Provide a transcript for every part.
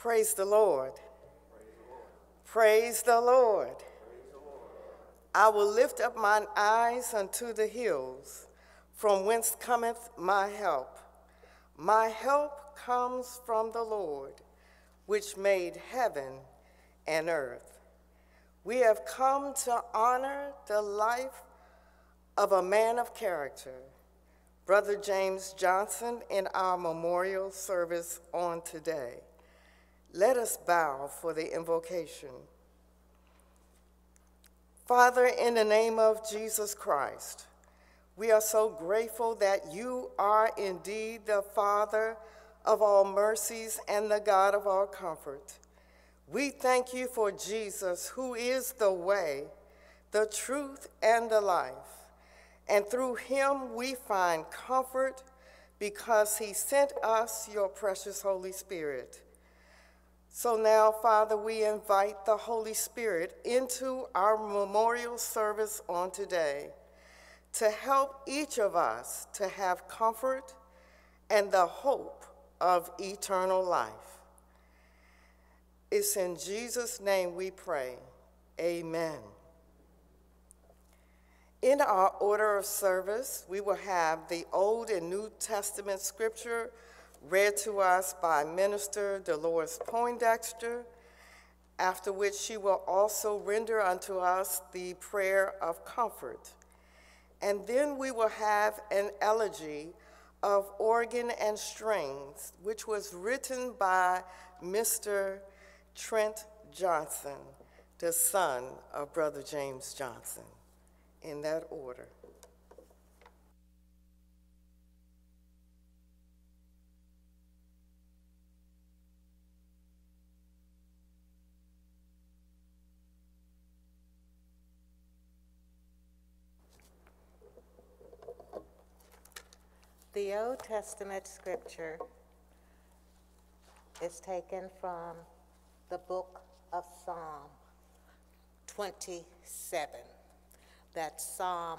Praise the Lord. Praise the Lord. I will lift up mine eyes unto the hills, from whence cometh my help. My help comes from the Lord, which made heaven and earth. We have come to honor the life of a man of character, Brother James Johnson, in our memorial service on today. Let us bow for the invocation. Father, in the name of Jesus Christ, we are so grateful that you are indeed the Father of all mercies and the God of all comfort. We thank you for Jesus, who is the way, the truth, and the life. And through him we find comfort because he sent us your precious Holy Spirit. So now, Father, we invite the Holy Spirit into our memorial service on today to help each of us to have comfort and the hope of eternal life. It's in Jesus' name we pray. Amen. In our order of service, we will have the Old and New Testament scripture read to us by Minister Dolores Poindexter, after which she will also render unto us the prayer of comfort. And then we will have an elegy of organ and strings, which was written by Mr. Trent Johnson, the son of Brother James Johnson, in that order. The Old Testament scripture is taken from the book of Psalm 27. That's Psalm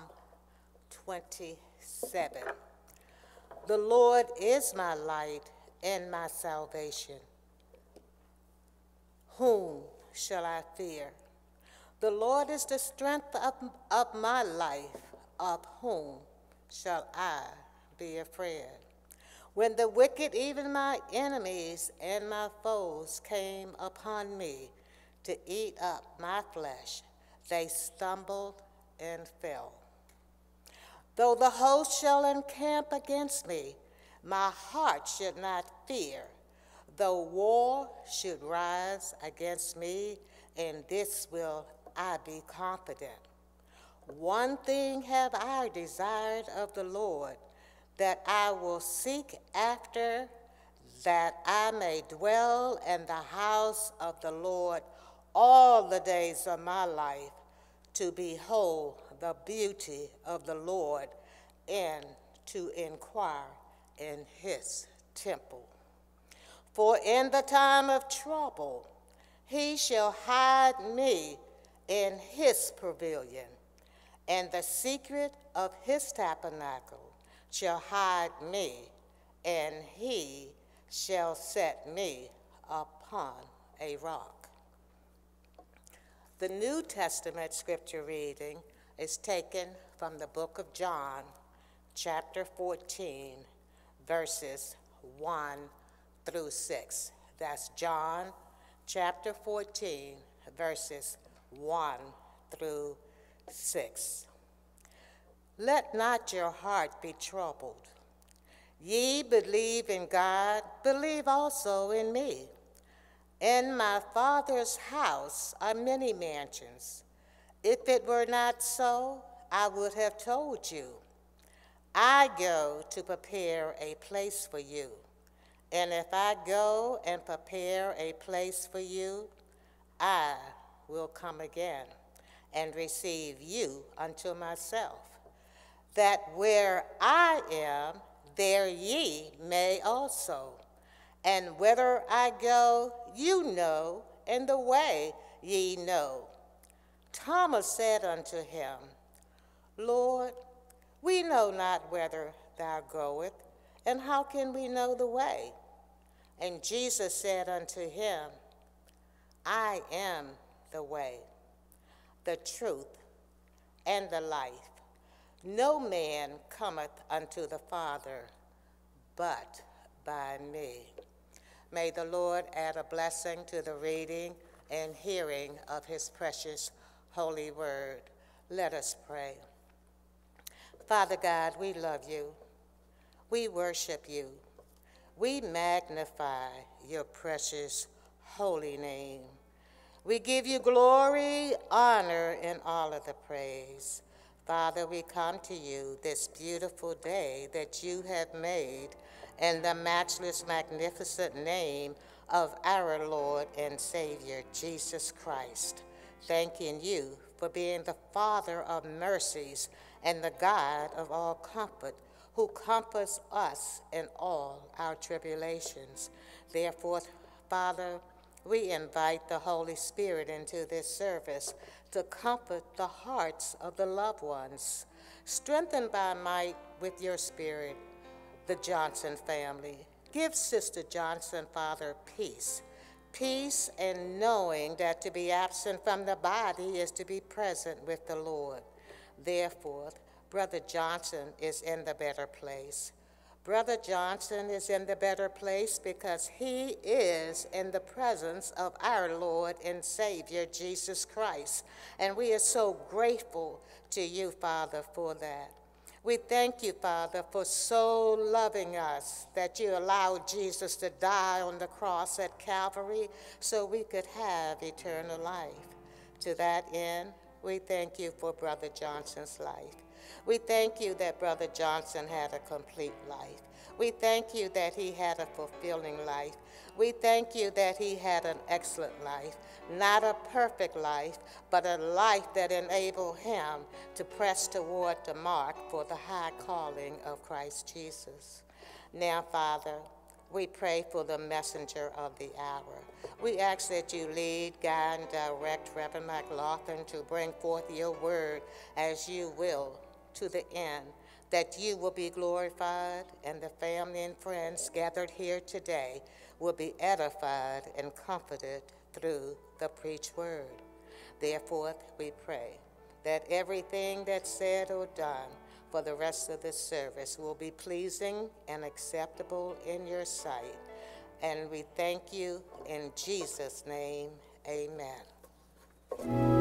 27. The Lord is my light and my salvation. Whom shall I fear? The Lord is the strength of, of my life. Of whom shall I be afraid. When the wicked, even my enemies and my foes, came upon me to eat up my flesh, they stumbled and fell. Though the host shall encamp against me, my heart should not fear. Though war should rise against me, in this will I be confident. One thing have I desired of the Lord that I will seek after, that I may dwell in the house of the Lord all the days of my life, to behold the beauty of the Lord and to inquire in his temple. For in the time of trouble, he shall hide me in his pavilion, and the secret of his tabernacle shall hide me, and he shall set me upon a rock. The New Testament scripture reading is taken from the book of John, chapter 14, verses 1 through 6. That's John chapter 14, verses 1 through 6. Let not your heart be troubled. Ye believe in God, believe also in me. In my Father's house are many mansions. If it were not so, I would have told you. I go to prepare a place for you. And if I go and prepare a place for you, I will come again and receive you unto myself that where I am, there ye may also. And whither I go, you know, and the way ye know. Thomas said unto him, Lord, we know not whither thou goest, and how can we know the way? And Jesus said unto him, I am the way, the truth, and the life. No man cometh unto the Father but by me. May the Lord add a blessing to the reading and hearing of his precious holy word. Let us pray. Father God, we love you. We worship you. We magnify your precious holy name. We give you glory, honor, and all of the praise. Father, we come to you this beautiful day that you have made in the matchless, magnificent name of our Lord and Savior, Jesus Christ. Thanking you for being the Father of mercies and the God of all comfort, who comforts us in all our tribulations. Therefore, Father, we invite the Holy Spirit into this service to comfort the hearts of the loved ones. Strengthen by might with your spirit the Johnson family. Give Sister Johnson, Father, peace. Peace and knowing that to be absent from the body is to be present with the Lord. Therefore, Brother Johnson is in the better place. Brother Johnson is in the better place because he is in the presence of our Lord and Savior, Jesus Christ. And we are so grateful to you, Father, for that. We thank you, Father, for so loving us that you allowed Jesus to die on the cross at Calvary so we could have eternal life. To that end, we thank you for Brother Johnson's life. We thank you that Brother Johnson had a complete life. We thank you that he had a fulfilling life. We thank you that he had an excellent life, not a perfect life, but a life that enabled him to press toward the mark for the high calling of Christ Jesus. Now, Father, we pray for the messenger of the hour. We ask that you lead, guide, and direct Reverend McLaughlin to bring forth your word as you will to the end, that you will be glorified and the family and friends gathered here today will be edified and comforted through the preached word. Therefore, we pray that everything that's said or done for the rest of this service will be pleasing and acceptable in your sight. And we thank you in Jesus' name. Amen.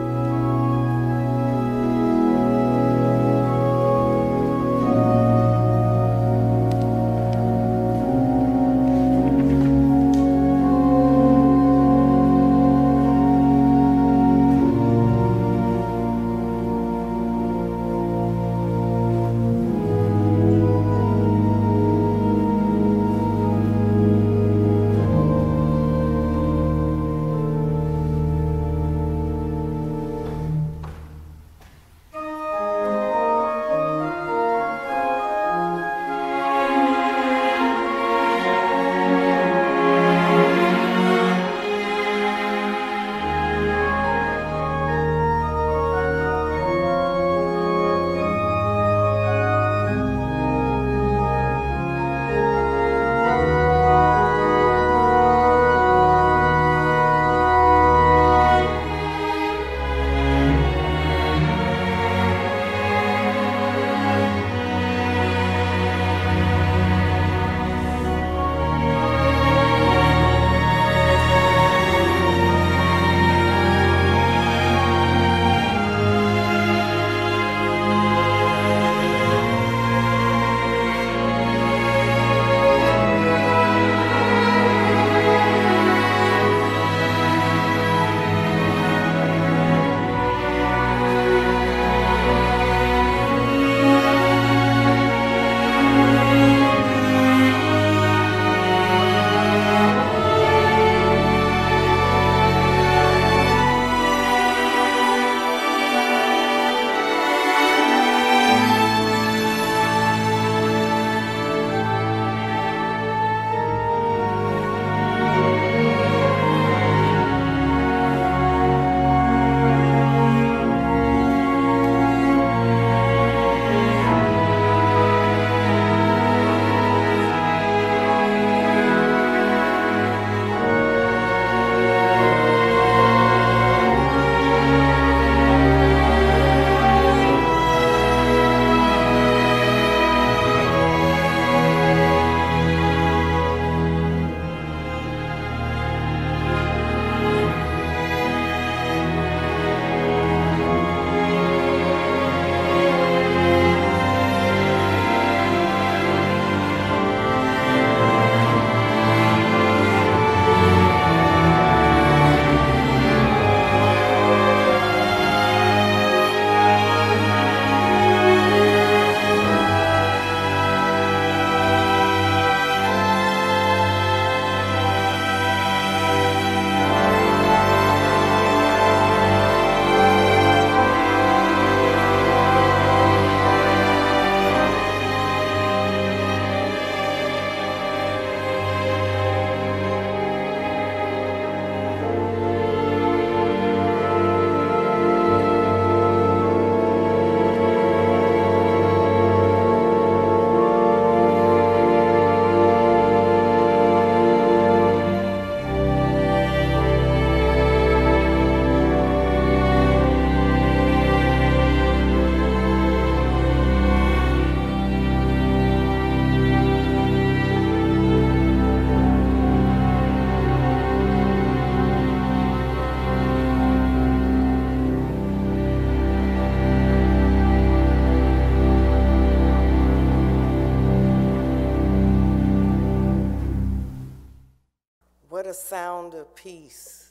Peace.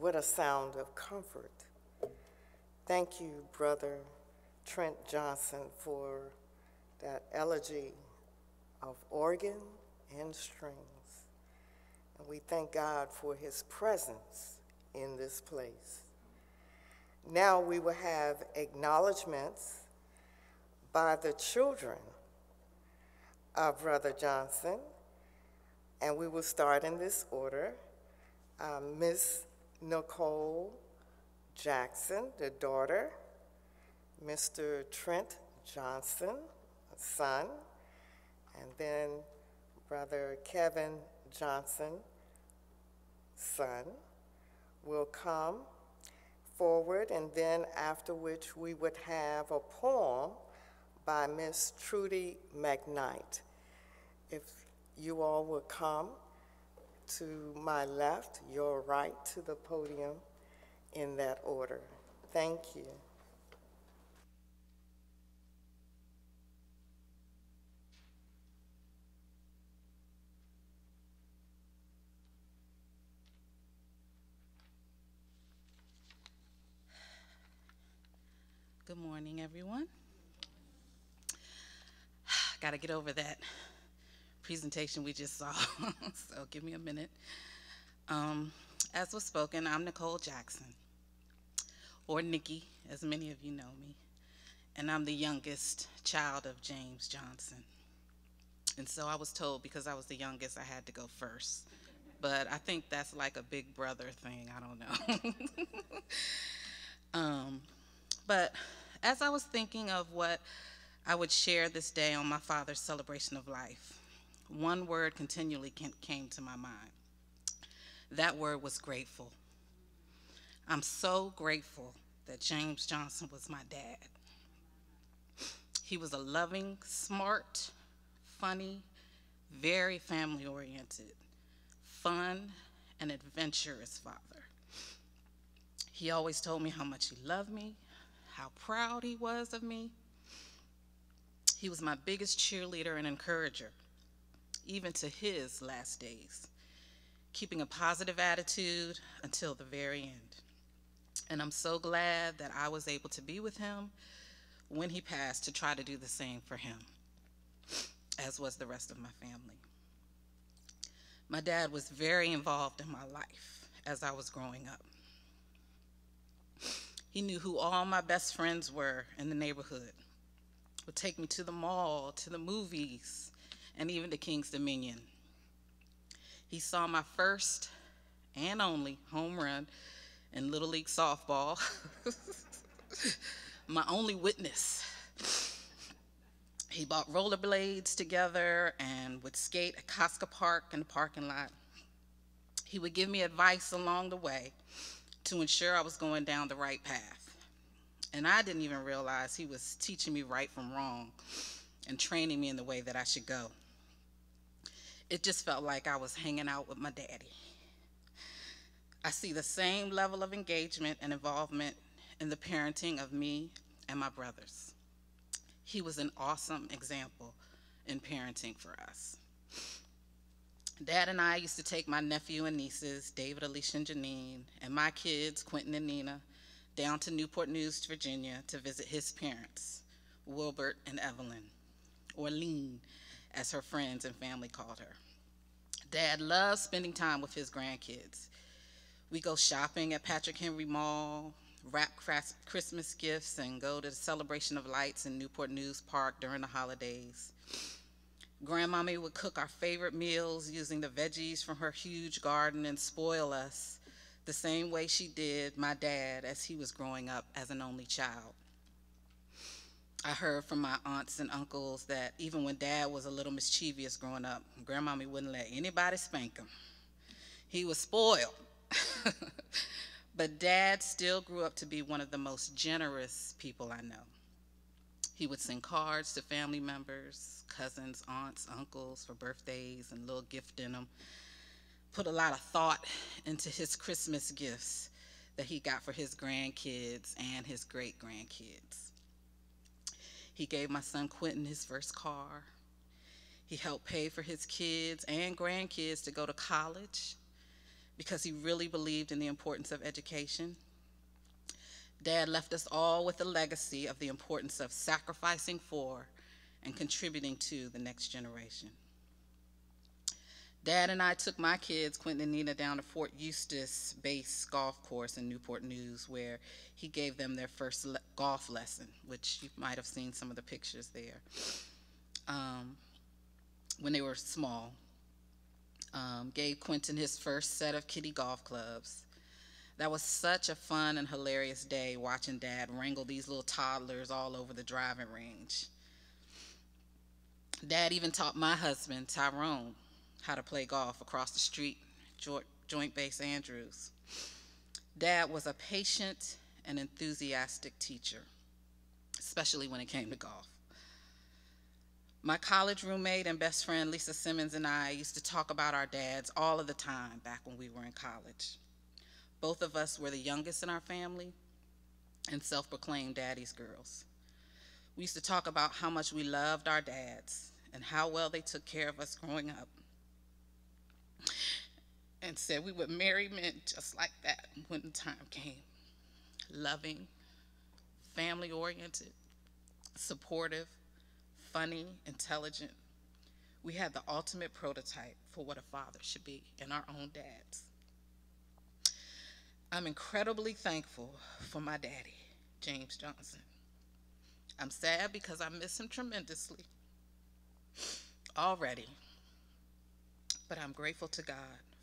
What a sound of comfort. Thank you, Brother Trent Johnson, for that elegy of organ and strings. And we thank God for his presence in this place. Now we will have acknowledgments by the children of Brother Johnson, and we will start in this order. Um, Ms. Nicole Jackson, the daughter, Mr. Trent Johnson, son, and then Brother Kevin Johnson, son, will come forward, and then after which we would have a poem by Miss Trudy McKnight. If you all would come to my left, your right to the podium in that order. Thank you. Good morning, everyone. Got to get over that presentation we just saw, so give me a minute. Um, as was spoken, I'm Nicole Jackson, or Nikki, as many of you know me, and I'm the youngest child of James Johnson. And so I was told because I was the youngest, I had to go first. But I think that's like a big brother thing, I don't know. um, but as I was thinking of what I would share this day on my father's celebration of life, one word continually came to my mind. That word was grateful. I'm so grateful that James Johnson was my dad. He was a loving, smart, funny, very family oriented, fun, and adventurous father. He always told me how much he loved me, how proud he was of me. He was my biggest cheerleader and encourager, even to his last days, keeping a positive attitude until the very end. And I'm so glad that I was able to be with him when he passed to try to do the same for him, as was the rest of my family. My dad was very involved in my life as I was growing up. He knew who all my best friends were in the neighborhood, would take me to the mall, to the movies, and even the Kings Dominion. He saw my first and only home run in Little League softball, my only witness. He bought rollerblades together and would skate at Costco Park in the parking lot. He would give me advice along the way to ensure I was going down the right path. And I didn't even realize he was teaching me right from wrong and training me in the way that I should go. It just felt like I was hanging out with my daddy. I see the same level of engagement and involvement in the parenting of me and my brothers. He was an awesome example in parenting for us. Dad and I used to take my nephew and nieces, David, Alicia, and Janine, and my kids, Quentin and Nina, down to Newport News, Virginia, to visit his parents, Wilbert and Evelyn, or Lean, as her friends and family called her. Dad loves spending time with his grandkids. We go shopping at Patrick Henry Mall, wrap Christmas gifts, and go to the Celebration of Lights in Newport News Park during the holidays. Grandmommy would cook our favorite meals using the veggies from her huge garden and spoil us the same way she did my dad as he was growing up as an only child. I heard from my aunts and uncles that even when dad was a little mischievous growing up, grandmommy wouldn't let anybody spank him. He was spoiled. but dad still grew up to be one of the most generous people I know. He would send cards to family members, cousins, aunts, uncles for birthdays and little gift in them. Put a lot of thought into his Christmas gifts that he got for his grandkids and his great grandkids. He gave my son Quentin his first car. He helped pay for his kids and grandkids to go to college, because he really believed in the importance of education. Dad left us all with a legacy of the importance of sacrificing for and contributing to the next generation. Dad and I took my kids, Quentin and Nina, down to Fort Eustis Base Golf Course in Newport News, where he gave them their first le- golf lesson, which you might have seen some of the pictures there. Um, when they were small, um, gave Quentin his first set of kitty golf clubs. That was such a fun and hilarious day watching Dad wrangle these little toddlers all over the driving range. Dad even taught my husband, Tyrone, how to play golf across the street, Joint Base Andrews. Dad was a patient and enthusiastic teacher, especially when it came to golf. My college roommate and best friend Lisa Simmons and I used to talk about our dads all of the time back when we were in college. Both of us were the youngest in our family and self proclaimed daddy's girls. We used to talk about how much we loved our dads and how well they took care of us growing up and said we would marry men just like that when the time came loving, family oriented, supportive, funny, intelligent. We had the ultimate prototype for what a father should be in our own dads. I'm incredibly thankful for my daddy, James Johnson. I'm sad because I miss him tremendously already, but I'm grateful to God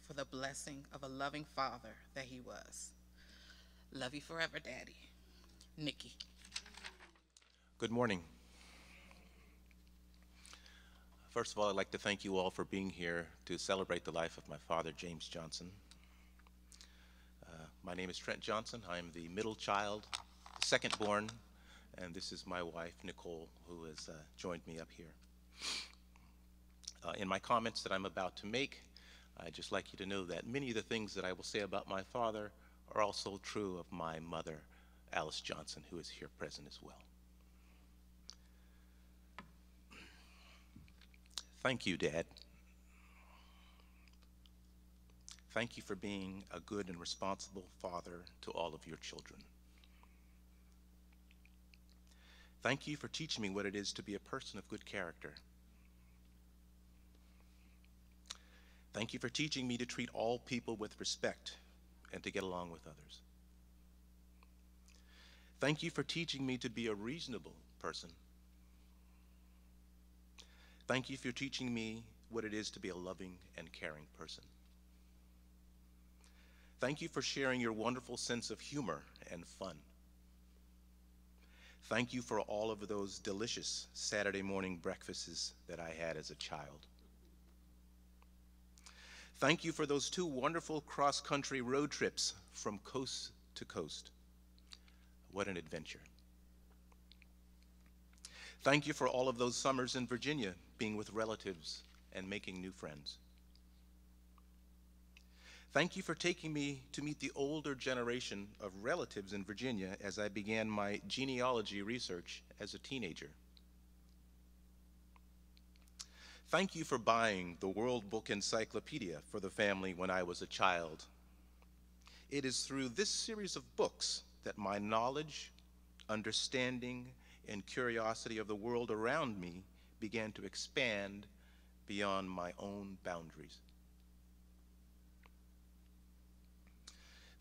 for the blessing of a loving father that he was. Love you forever, Daddy. Nikki. Good morning. First of all, I'd like to thank you all for being here to celebrate the life of my father, James Johnson. Uh, my name is Trent Johnson. I am the middle child, the second born, and this is my wife, Nicole, who has uh, joined me up here. Uh, in my comments that I'm about to make, I'd just like you to know that many of the things that I will say about my father are also true of my mother, Alice Johnson, who is here present as well. Thank you, Dad. Thank you for being a good and responsible father to all of your children. Thank you for teaching me what it is to be a person of good character. Thank you for teaching me to treat all people with respect and to get along with others. Thank you for teaching me to be a reasonable person. Thank you for teaching me what it is to be a loving and caring person. Thank you for sharing your wonderful sense of humor and fun. Thank you for all of those delicious Saturday morning breakfasts that I had as a child. Thank you for those two wonderful cross country road trips from coast to coast. What an adventure. Thank you for all of those summers in Virginia being with relatives and making new friends. Thank you for taking me to meet the older generation of relatives in Virginia as I began my genealogy research as a teenager. Thank you for buying the World Book Encyclopedia for the family when I was a child. It is through this series of books that my knowledge, understanding, and curiosity of the world around me began to expand beyond my own boundaries.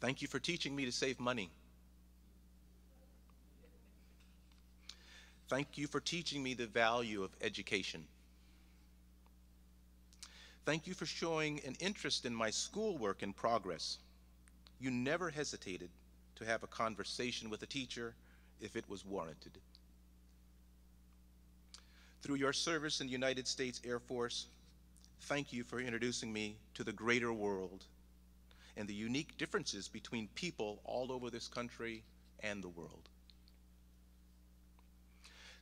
Thank you for teaching me to save money. Thank you for teaching me the value of education. Thank you for showing an interest in my schoolwork and progress. You never hesitated to have a conversation with a teacher if it was warranted. Through your service in the United States Air Force, thank you for introducing me to the greater world and the unique differences between people all over this country and the world.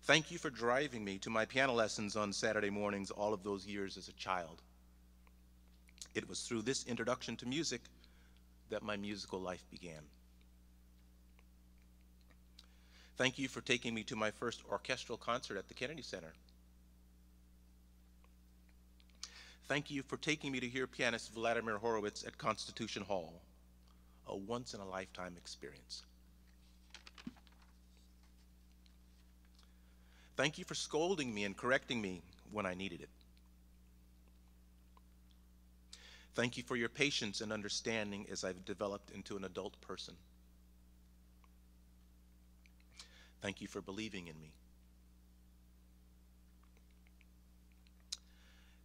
Thank you for driving me to my piano lessons on Saturday mornings all of those years as a child. It was through this introduction to music that my musical life began. Thank you for taking me to my first orchestral concert at the Kennedy Center. Thank you for taking me to hear pianist Vladimir Horowitz at Constitution Hall, a once in a lifetime experience. Thank you for scolding me and correcting me when I needed it. Thank you for your patience and understanding as I've developed into an adult person. Thank you for believing in me.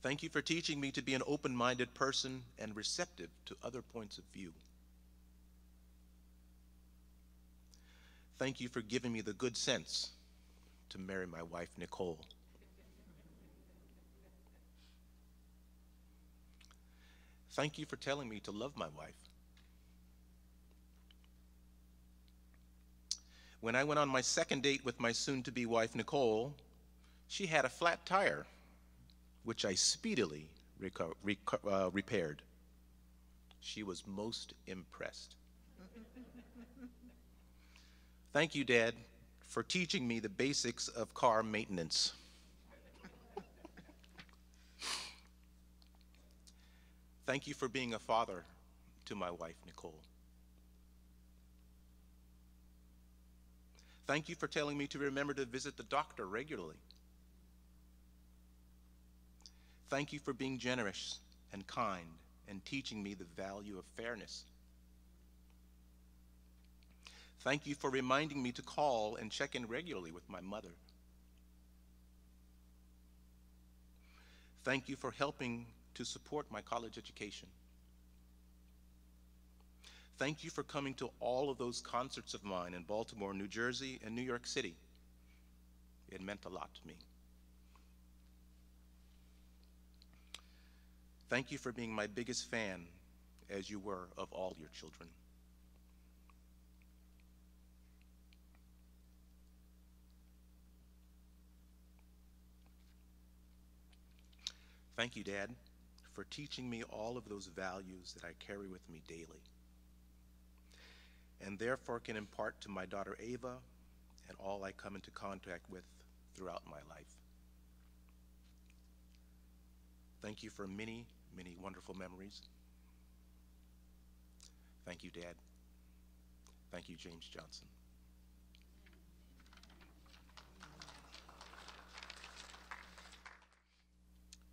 Thank you for teaching me to be an open minded person and receptive to other points of view. Thank you for giving me the good sense to marry my wife, Nicole. Thank you for telling me to love my wife. When I went on my second date with my soon to be wife, Nicole, she had a flat tire, which I speedily uh, repaired. She was most impressed. Thank you, Dad, for teaching me the basics of car maintenance. Thank you for being a father to my wife, Nicole. Thank you for telling me to remember to visit the doctor regularly. Thank you for being generous and kind and teaching me the value of fairness. Thank you for reminding me to call and check in regularly with my mother. Thank you for helping to support my college education. Thank you for coming to all of those concerts of mine in Baltimore, New Jersey, and New York City. It meant a lot to me. Thank you for being my biggest fan, as you were of all your children. Thank you, Dad, for teaching me all of those values that I carry with me daily, and therefore can impart to my daughter Ava and all I come into contact with throughout my life. Thank you for many, many wonderful memories. Thank you, Dad. Thank you, James Johnson.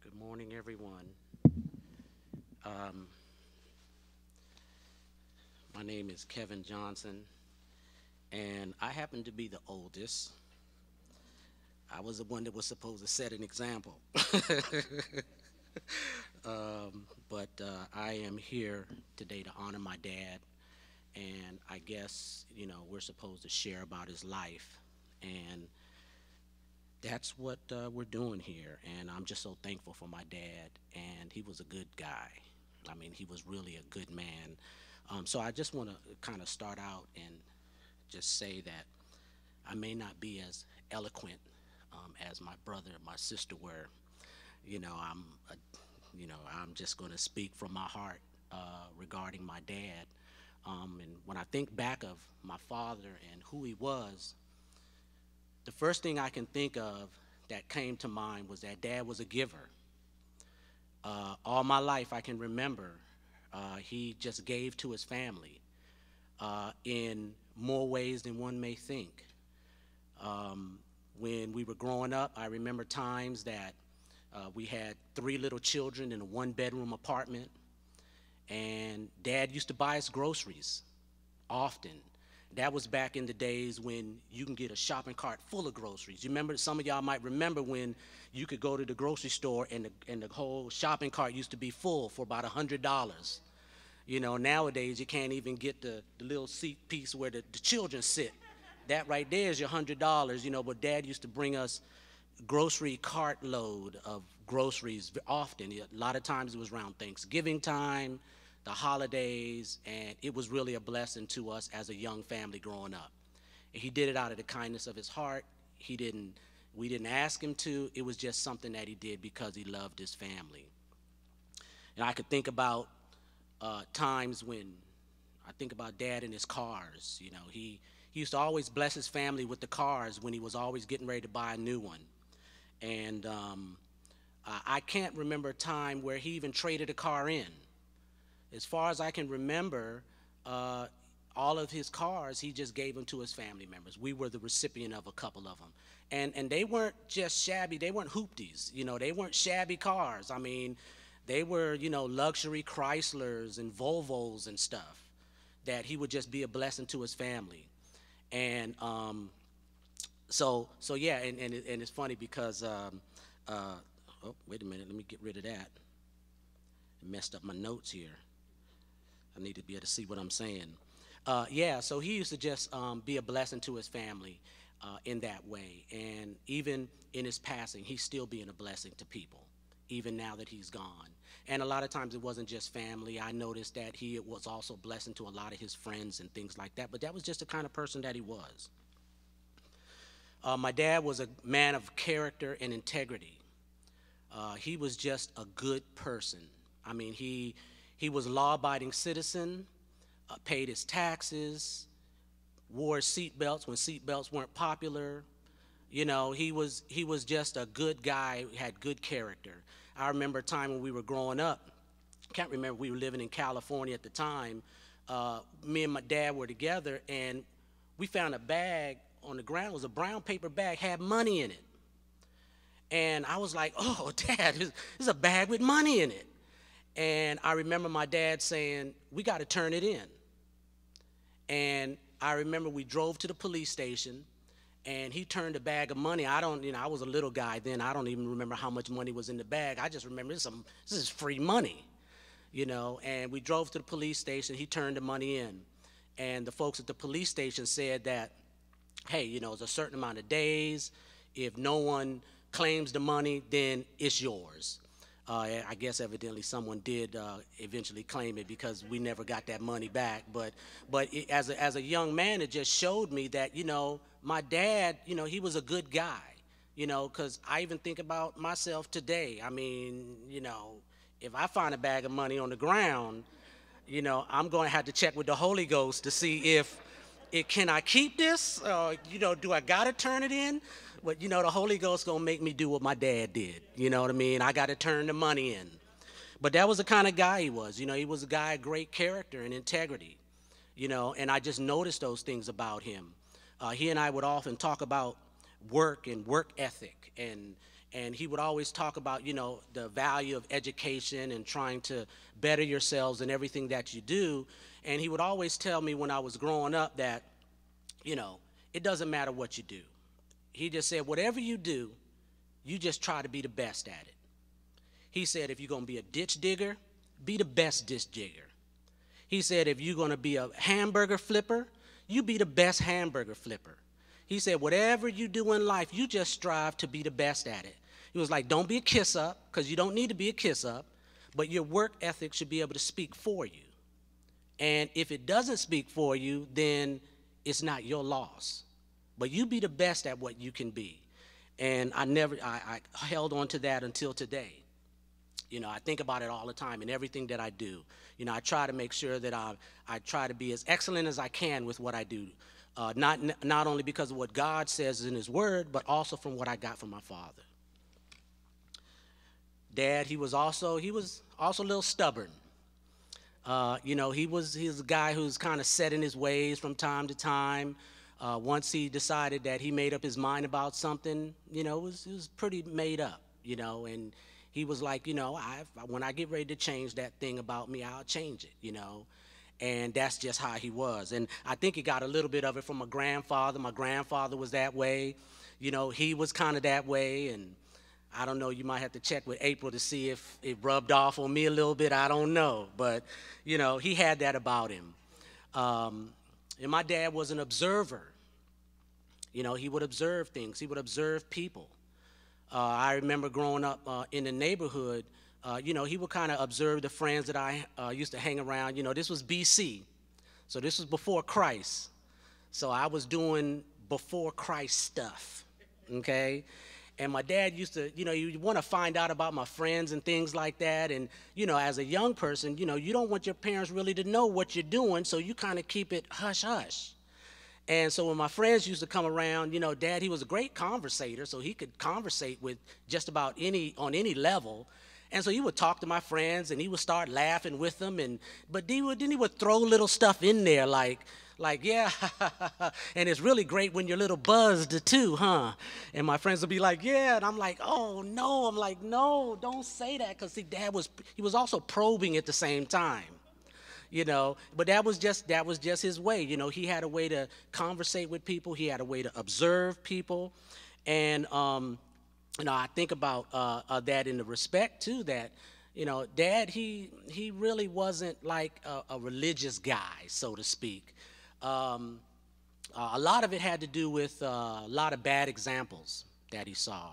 Good morning, everyone. Um, my name is Kevin Johnson, and I happen to be the oldest. I was the one that was supposed to set an example. um, but uh, I am here today to honor my dad, and I guess, you know, we're supposed to share about his life. And that's what uh, we're doing here, and I'm just so thankful for my dad. And he was a good guy. I mean, he was really a good man. Um, so I just want to kind of start out and just say that I may not be as eloquent um, as my brother and my sister were. You know, I'm, a, you know, I'm just going to speak from my heart uh, regarding my dad. Um, and when I think back of my father and who he was, the first thing I can think of that came to mind was that dad was a giver. Uh, all my life, I can remember uh, he just gave to his family uh, in more ways than one may think. Um, when we were growing up, I remember times that uh, we had three little children in a one bedroom apartment, and dad used to buy us groceries often. That was back in the days when you can get a shopping cart full of groceries. You remember, some of y'all might remember when you could go to the grocery store and the, and the whole shopping cart used to be full for about $100. You know, nowadays you can't even get the, the little seat piece where the, the children sit. That right there is your $100, you know, but dad used to bring us grocery cart load of groceries often. A lot of times it was around Thanksgiving time, the holidays, and it was really a blessing to us as a young family growing up. And he did it out of the kindness of his heart. He didn't, we didn't ask him to. It was just something that he did because he loved his family. And I could think about uh, times when I think about dad in his cars. You know, he, he used to always bless his family with the cars when he was always getting ready to buy a new one. And um, I can't remember a time where he even traded a car in. As far as I can remember, uh, all of his cars, he just gave them to his family members. We were the recipient of a couple of them. And, and they weren't just shabby, they weren't hoopties. You know, they weren't shabby cars. I mean, they were, you know, luxury Chryslers and Volvos and stuff that he would just be a blessing to his family. And um, so, so yeah, and, and, it, and it's funny because, um, uh, oh, wait a minute, let me get rid of that. I messed up my notes here. I need to be able to see what I'm saying. Uh, yeah, so he used to just um, be a blessing to his family uh, in that way. And even in his passing, he's still being a blessing to people, even now that he's gone. And a lot of times it wasn't just family. I noticed that he was also a blessing to a lot of his friends and things like that. But that was just the kind of person that he was. Uh, my dad was a man of character and integrity. Uh, he was just a good person. I mean, he, he was a law-abiding citizen, uh, paid his taxes, wore seatbelts when seatbelts weren't popular. You know, he was, he was just a good guy, had good character. I remember a time when we were growing up, can't remember, we were living in California at the time. Uh, me and my dad were together, and we found a bag on the ground. It was a brown paper bag, had money in it. And I was like, oh, Dad, this is a bag with money in it. And I remember my dad saying, we got to turn it in. And I remember we drove to the police station and he turned a bag of money. I don't, you know, I was a little guy then. I don't even remember how much money was in the bag. I just remember this, some, this is free money, you know. And we drove to the police station. He turned the money in. And the folks at the police station said that, hey, you know, it's a certain amount of days. If no one claims the money, then it's yours. Uh, I guess evidently someone did uh, eventually claim it because we never got that money back. But but it, as a, as a young man, it just showed me that you know my dad, you know, he was a good guy. You know, because I even think about myself today. I mean, you know, if I find a bag of money on the ground, you know, I'm going to have to check with the Holy Ghost to see if it can I keep this? You know, do I got to turn it in? But you know, the Holy Ghost gonna make me do what my dad did. You know what I mean? I got to turn the money in. But that was the kind of guy he was. You know, he was a guy of great character and integrity. You know, and I just noticed those things about him. Uh, he and I would often talk about work and work ethic and and he would always talk about you know the value of education and trying to better yourselves in everything that you do and he would always tell me when i was growing up that you know it doesn't matter what you do he just said, whatever you do, you just try to be the best at it. He said, if you're going to be a ditch digger, be the best ditch digger. He said, if you're going to be a hamburger flipper, you be the best hamburger flipper. He said, whatever you do in life, you just strive to be the best at it. He was like, don't be a kiss up, because you don't need to be a kiss up, but your work ethic should be able to speak for you. And if it doesn't speak for you, then it's not your loss. But you be the best at what you can be. And I never, I, I held on to that until today. You know, I think about it all the time in everything that I do. You know, I try to make sure that I, I try to be as excellent as I can with what I do. Uh, not, not only because of what God says in His Word, but also from what I got from my father. Dad, he was also, he was also a little stubborn. Uh, you know, he was, he was a guy who's kind of set in his ways from time to time. Uh, once he decided that he made up his mind about something, you know, it was, it was pretty made up, you know, and he was like, you know, I, when I get ready to change that thing about me, I'll change it, you know. And that's just how he was. And I think he got a little bit of it from my grandfather. My grandfather was that way. You know, he was kind of that way. And I don't know, you might have to check with April to see if it rubbed off on me a little bit. I don't know. But, you know, he had that about him. Um, and my dad was an observer. You know, he would observe things, he would observe people. Uh, I remember growing up uh, in the neighborhood, uh, you know, he would kind of observe the friends that I uh, used to hang around. You know, this was BC, so this was before Christ. So I was doing before Christ stuff, okay? And my dad used to, you know, you want to find out about my friends and things like that. And, you know, as a young person, you know, you don't want your parents really to know what you're doing, so you kind of keep it hush hush. And so when my friends used to come around, you know, Dad, he was a great conversator, so he could conversate with just about any on any level. And so he would talk to my friends, and he would start laughing with them. And but he would, then he would throw little stuff in there, like like yeah, and it's really great when you're a little buzzed too, huh? And my friends would be like, yeah, and I'm like, oh no, I'm like, no, don't say that, because see, Dad was he was also probing at the same time you know but that was just that was just his way you know he had a way to conversate with people he had a way to observe people. And um, you know i think about uh, uh, that in the respect too that you know dad he he really wasn't like a, a religious guy so to speak. Um, uh, a lot of it had to do with uh, a lot of bad examples that he saw.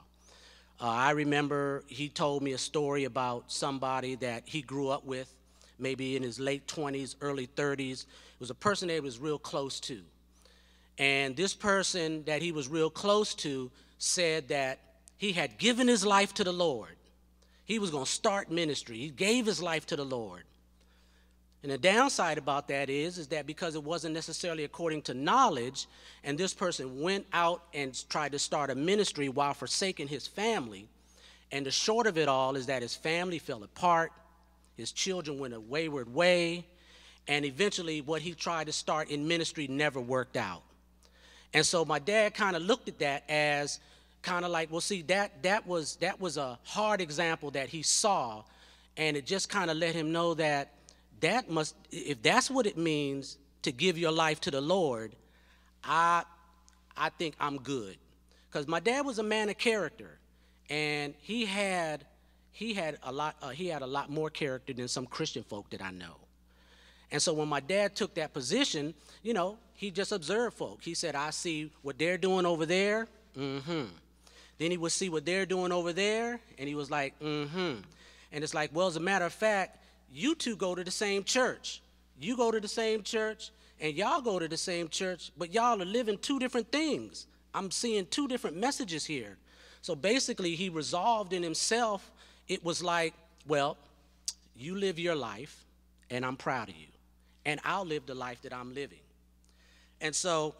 Uh, i remember he told me a story about somebody that he grew up with maybe in his late 20s, early 30s. It was a person that he was real close to. And this person that he was real close to said that he had given his life to the Lord. He was going to start ministry. He gave his life to the Lord. And the downside about that is, is that because it wasn't necessarily according to knowledge, and this person went out and tried to start a ministry while forsaking his family, and the short of it all is that his family fell apart, his children went a wayward way, and eventually what he tried to start in ministry never worked out. And so my dad kind of looked at that as kind of like, well, see, that that was that was a hard example that he saw, and it just kind of let him know that that must, if that's what it means to give your life to the Lord, I I think I'm good, because my dad was a man of character, and he had he had a lot uh, he had a lot more character than some christian folk that i know. And so when my dad took that position you know he just observed folk. He said i see what they're doing over there mm-hmm. Then he would see what they're doing over there and he was like mm-hmm. And it's like well as a matter of fact you two go to the same church. You go to the same church and y'all go to the same church but y'all are living two different things. I'm seeing two different messages here. So basically he resolved in himself it was like, well, you live your life, and I'm proud of you. And I'll live the life that I'm living. And so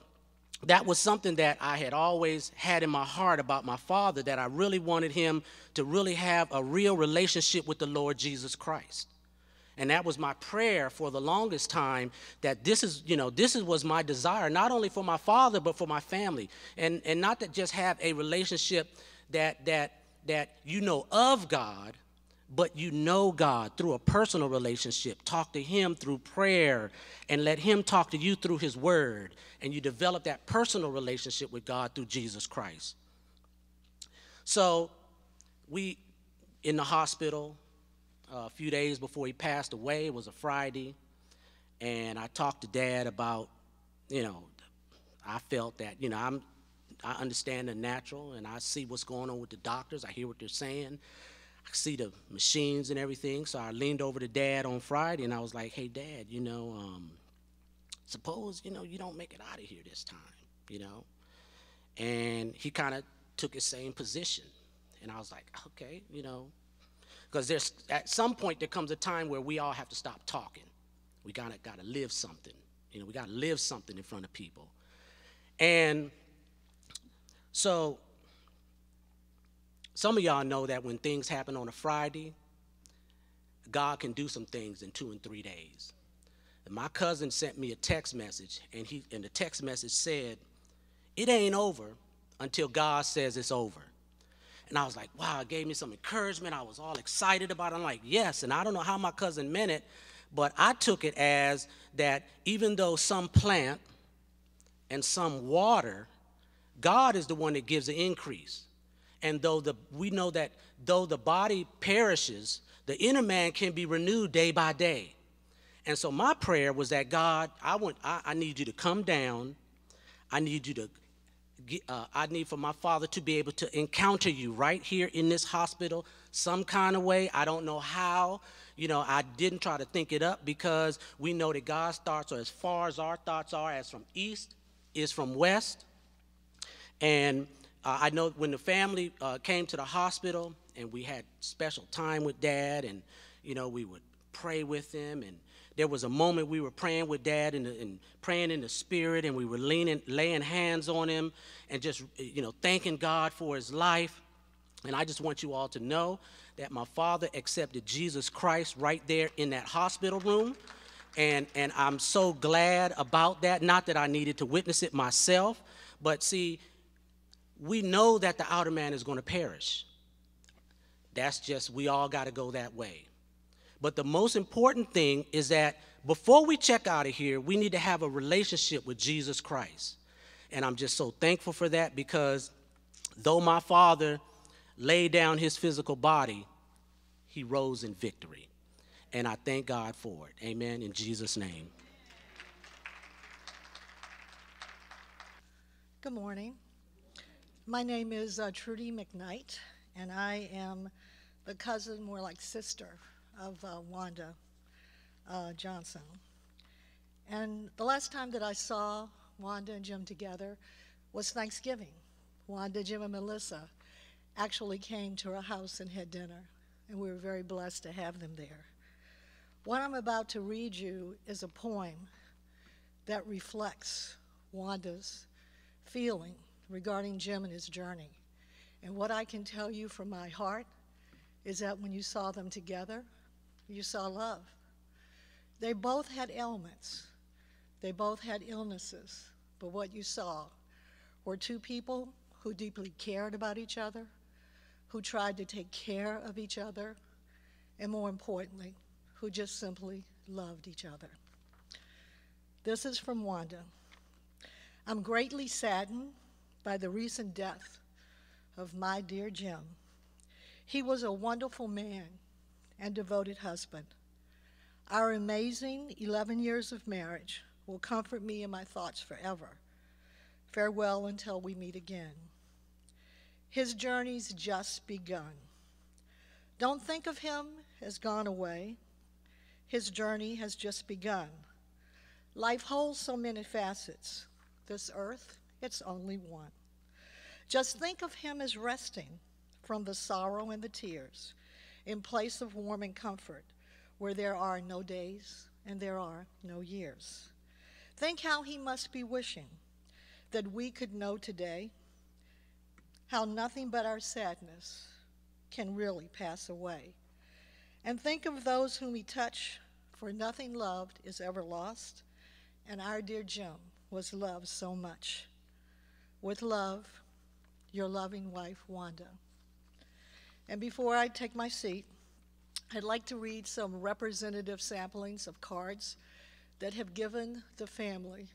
that was something that I had always had in my heart about my father that I really wanted him to really have a real relationship with the Lord Jesus Christ. And that was my prayer for the longest time that this is, you know, this is, was my desire, not only for my father, but for my family. And, and not to just have a relationship that, that that you know of God, but you know God through a personal relationship. Talk to Him through prayer and let Him talk to you through His Word. And you develop that personal relationship with God through Jesus Christ. So, we in the hospital uh, a few days before he passed away, it was a Friday, and I talked to Dad about, you know, I felt that, you know, I'm I understand the natural and I see what's going on with the doctors. I hear what they're saying. I see the machines and everything. So I leaned over to dad on Friday and I was like, hey, dad, you know, um, suppose, you know, you don't make it out of here this time, you know? And he kind of took his same position. And I was like, okay, you know, because there's at some point there comes a time where we all have to stop talking. We gotta gotta live something. You know, we gotta live something in front of people. And so, some of y'all know that when things happen on a Friday, God can do some things in two and three days. And my cousin sent me a text message, and he and the text message said, "It ain't over until God says it's over." And I was like, "Wow!" It gave me some encouragement. I was all excited about it. I'm like, "Yes!" And I don't know how my cousin meant it, but I took it as that even though some plant and some water God is the one that gives the increase. And though the, we know that though the body perishes, the inner man can be renewed day by day. And so my prayer was that God, I want, I, I need you to come down. I need you to, uh, I need for my father to be able to encounter you right here in this hospital, some kind of way. I don't know how. You know, I didn't try to think it up because we know that God's thoughts are as far as our thoughts are, as from east is from west. And uh, I know when the family uh, came to the hospital and we had special time with dad and, you know, we would pray with him and There was a moment we were praying with Dad and, and praying in the Spirit, and we were leaning, laying hands on him, and just you know thanking God for his life. And I just want you all to know that my father accepted Jesus Christ right there in that hospital room. And, and I'm so glad about that. Not that I needed to witness it myself, but see, we know that the outer man is going to perish. That's just, we all got to go that way. But the most important thing is that before we check out of here, we need to have a relationship with Jesus Christ. And I'm just so thankful for that because though my father laid down his physical body, he rose in victory. And I thank God for it. Amen. In Jesus' name. Good morning. My name is uh, Trudy McKnight, and I am the cousin, more like sister, of uh, Wanda uh, Johnson. And the last time that I saw Wanda and Jim together was Thanksgiving. Wanda, Jim, and Melissa actually came to our house and had dinner, and we were very blessed to have them there. What I'm about to read you is a poem that reflects Wanda's feeling regarding Jim and his journey. And what I can tell you from my heart is that when you saw them together, you saw love. They both had ailments, they both had illnesses, but what you saw were two people who deeply cared about each other, who tried to take care of each other, and more importantly, who just simply loved each other. This is from Wanda. I'm greatly saddened by the recent death of my dear Jim. He was a wonderful man and devoted husband. Our amazing 11 years of marriage will comfort me in my thoughts forever. Farewell until we meet again. His journey's just begun. Don't think of him as gone away. His journey has just begun. Life holds so many facets. This earth, it's only one. Just think of him as resting from the sorrow and the tears in place of warm and comfort where there are no days and there are no years. Think how he must be wishing that we could know today how nothing but our sadness can really pass away. And think of those whom he touched, for nothing loved is ever lost, and our dear Jim was loved so much. With love, your loving wife, Wanda. And before I take my seat, I'd like to read some representative samplings of cards that have given the family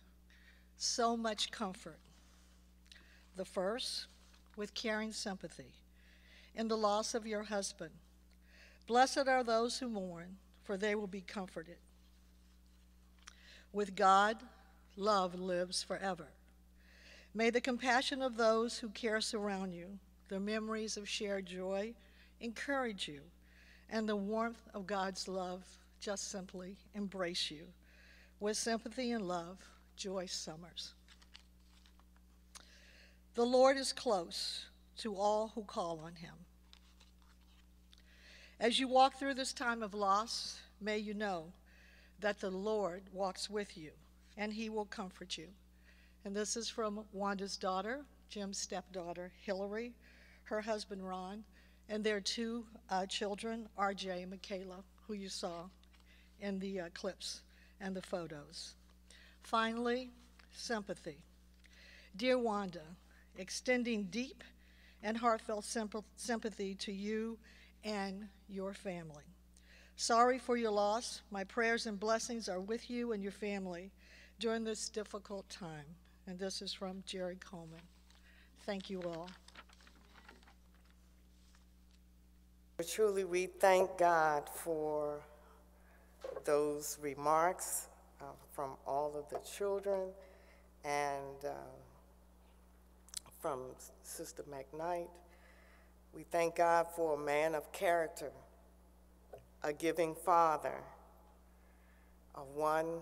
so much comfort. The first, with caring sympathy, in the loss of your husband. Blessed are those who mourn, for they will be comforted. With God, love lives forever. May the compassion of those who care surround you, the memories of shared joy encourage you, and the warmth of God's love just simply embrace you. With sympathy and love, Joyce Summers. The Lord is close to all who call on him. As you walk through this time of loss, may you know that the Lord walks with you and he will comfort you. And this is from Wanda's daughter, Jim's stepdaughter, Hillary, her husband, Ron, and their two uh, children, RJ and Michaela, who you saw in the uh, clips and the photos. Finally, sympathy. Dear Wanda, extending deep and heartfelt sympathy to you and your family. Sorry for your loss. My prayers and blessings are with you and your family during this difficult time. And this is from Jerry Coleman. Thank you all. Truly, we thank God for those remarks uh, from all of the children and uh, from Sister McKnight. We thank God for a man of character, a giving father, a one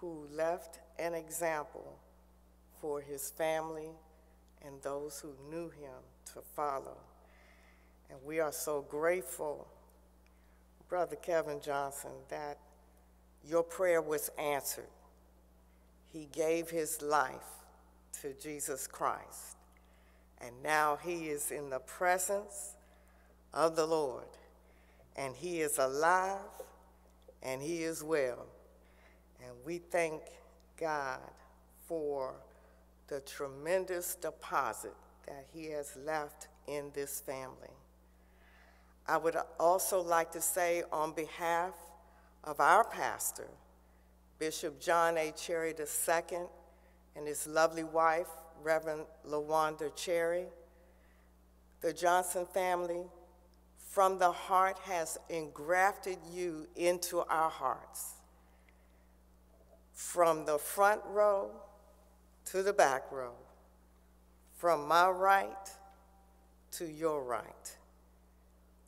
who left an example for his family and those who knew him to follow. And we are so grateful, Brother Kevin Johnson, that your prayer was answered. He gave his life to Jesus Christ, and now he is in the presence of the Lord, and he is alive and he is well. And we thank God for the tremendous deposit that he has left in this family. I would also like to say on behalf of our pastor, Bishop John A. Cherry II, and his lovely wife, Reverend LaWanda Cherry, the Johnson family from the heart has engrafted you into our hearts. From the front row to the back row, from my right to your right.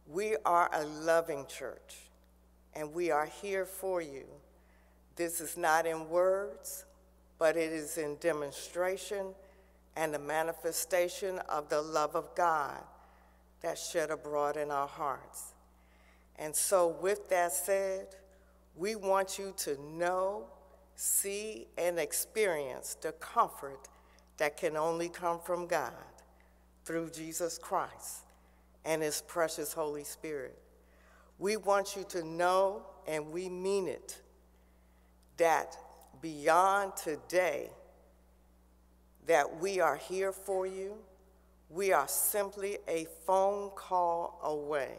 We are a loving church, and we are here for you. This is not in words, but it is in demonstration and the manifestation of the love of God that shed abroad in our hearts. And so, with that said, we want you to know, see, and experience the comfort that can only come from God through Jesus Christ and His precious Holy Spirit. We want you to know, and we mean it, that beyond today, that we are here for you we are simply a phone call away.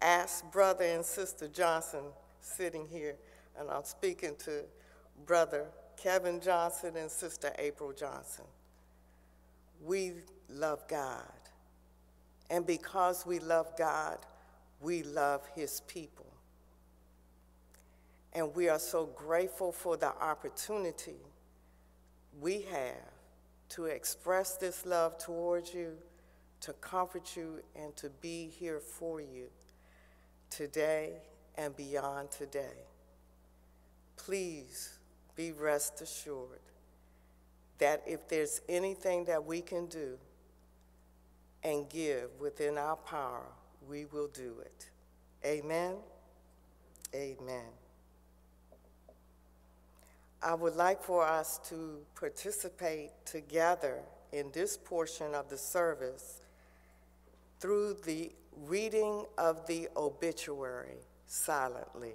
Ask Brother and Sister Johnson sitting here, and I'm speaking to Brother Kevin Johnson and Sister April Johnson. We love God. And because we love God, we love His people. And we are so grateful for the opportunity we have to express this love towards you, to comfort you, and to be here for you today and beyond today. Please be rest assured that if there's anything that we can do and give within our power, we will do it. Amen. Amen. I would like for us to participate together in this portion of the service through the reading of the obituary silently.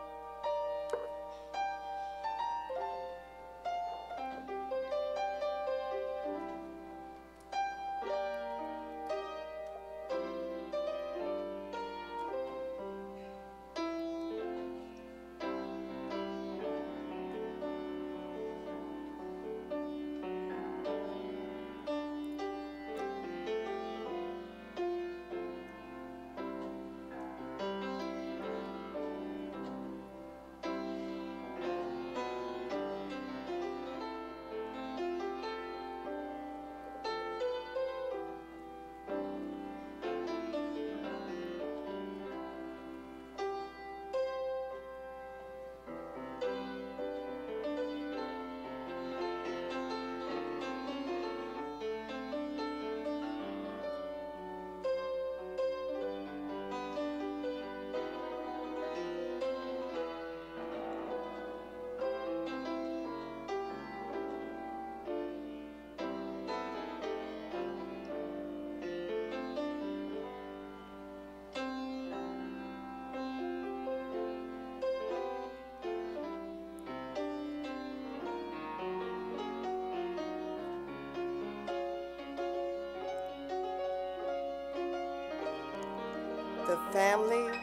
family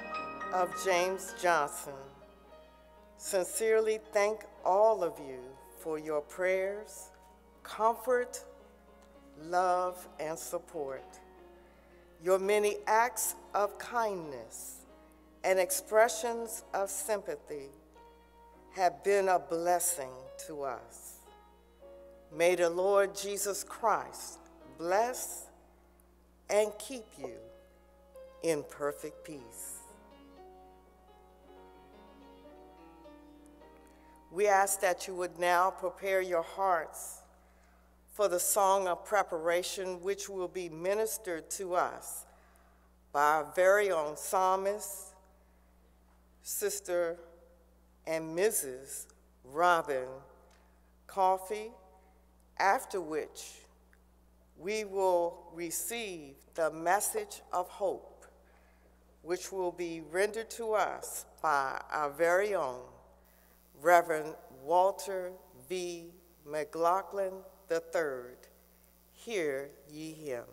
of James Johnson sincerely thank all of you for your prayers, comfort, love, and support. Your many acts of kindness and expressions of sympathy have been a blessing to us. May the Lord Jesus Christ bless and keep you in perfect peace. We ask that you would now prepare your hearts for the song of preparation, which will be ministered to us by our very own psalmist, Sister and Mrs. Robin Coffey, after which we will receive the message of hope, which will be rendered to us by our very own Reverend Walter V. McLaughlin III. Hear ye him.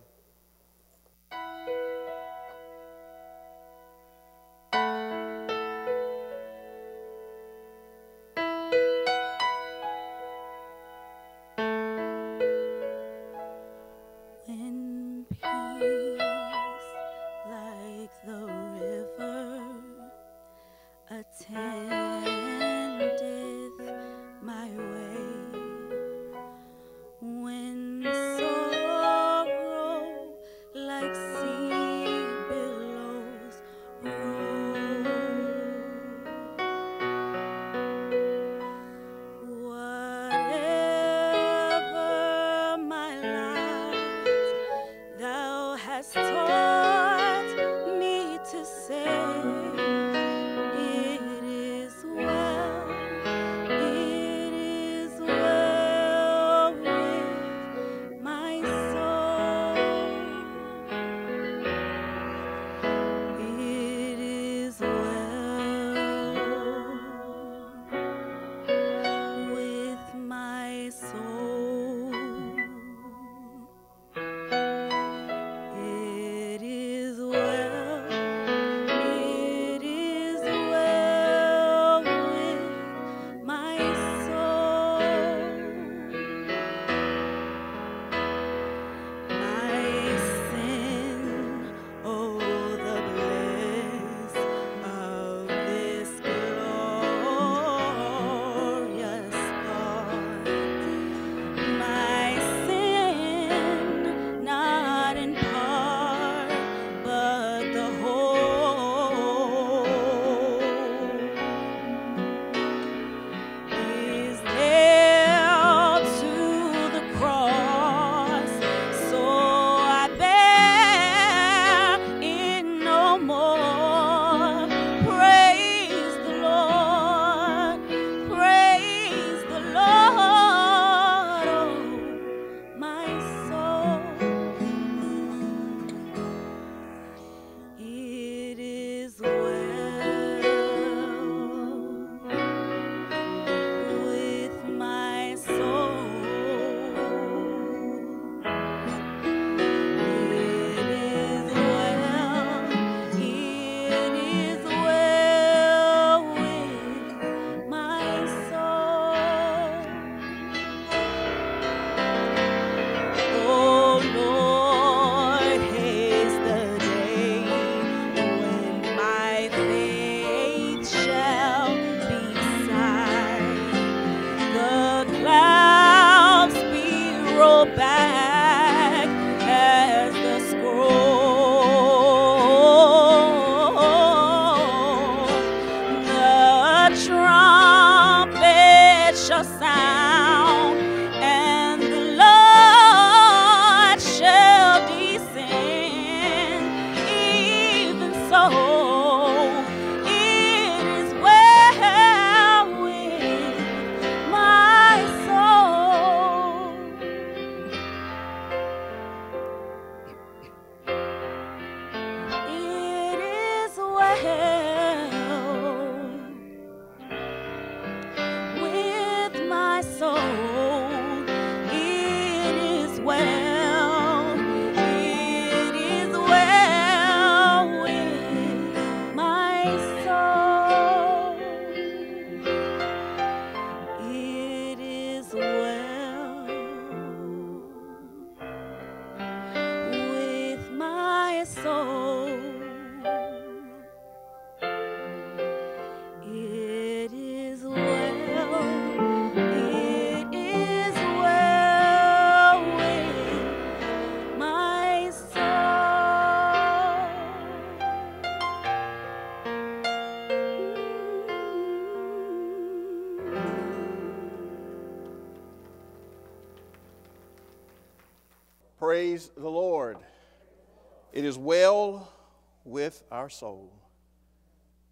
Our soul.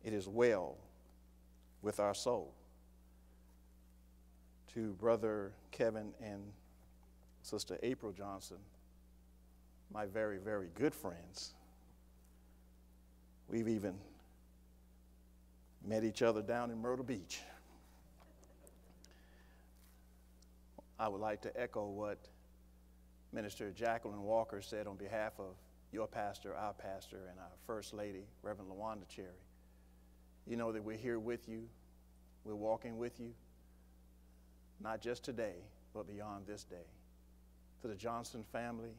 It is well with our soul. To Brother Kevin and Sister April Johnson, my very, very good friends. We've even met each other down in Myrtle Beach. I would like to echo what Minister Jacqueline Walker said on behalf of your pastor, our pastor, and our First Lady, Reverend LaWanda Cherry. You know that we're here with you, we're walking with you, not just today, but beyond this day. To the Johnson family,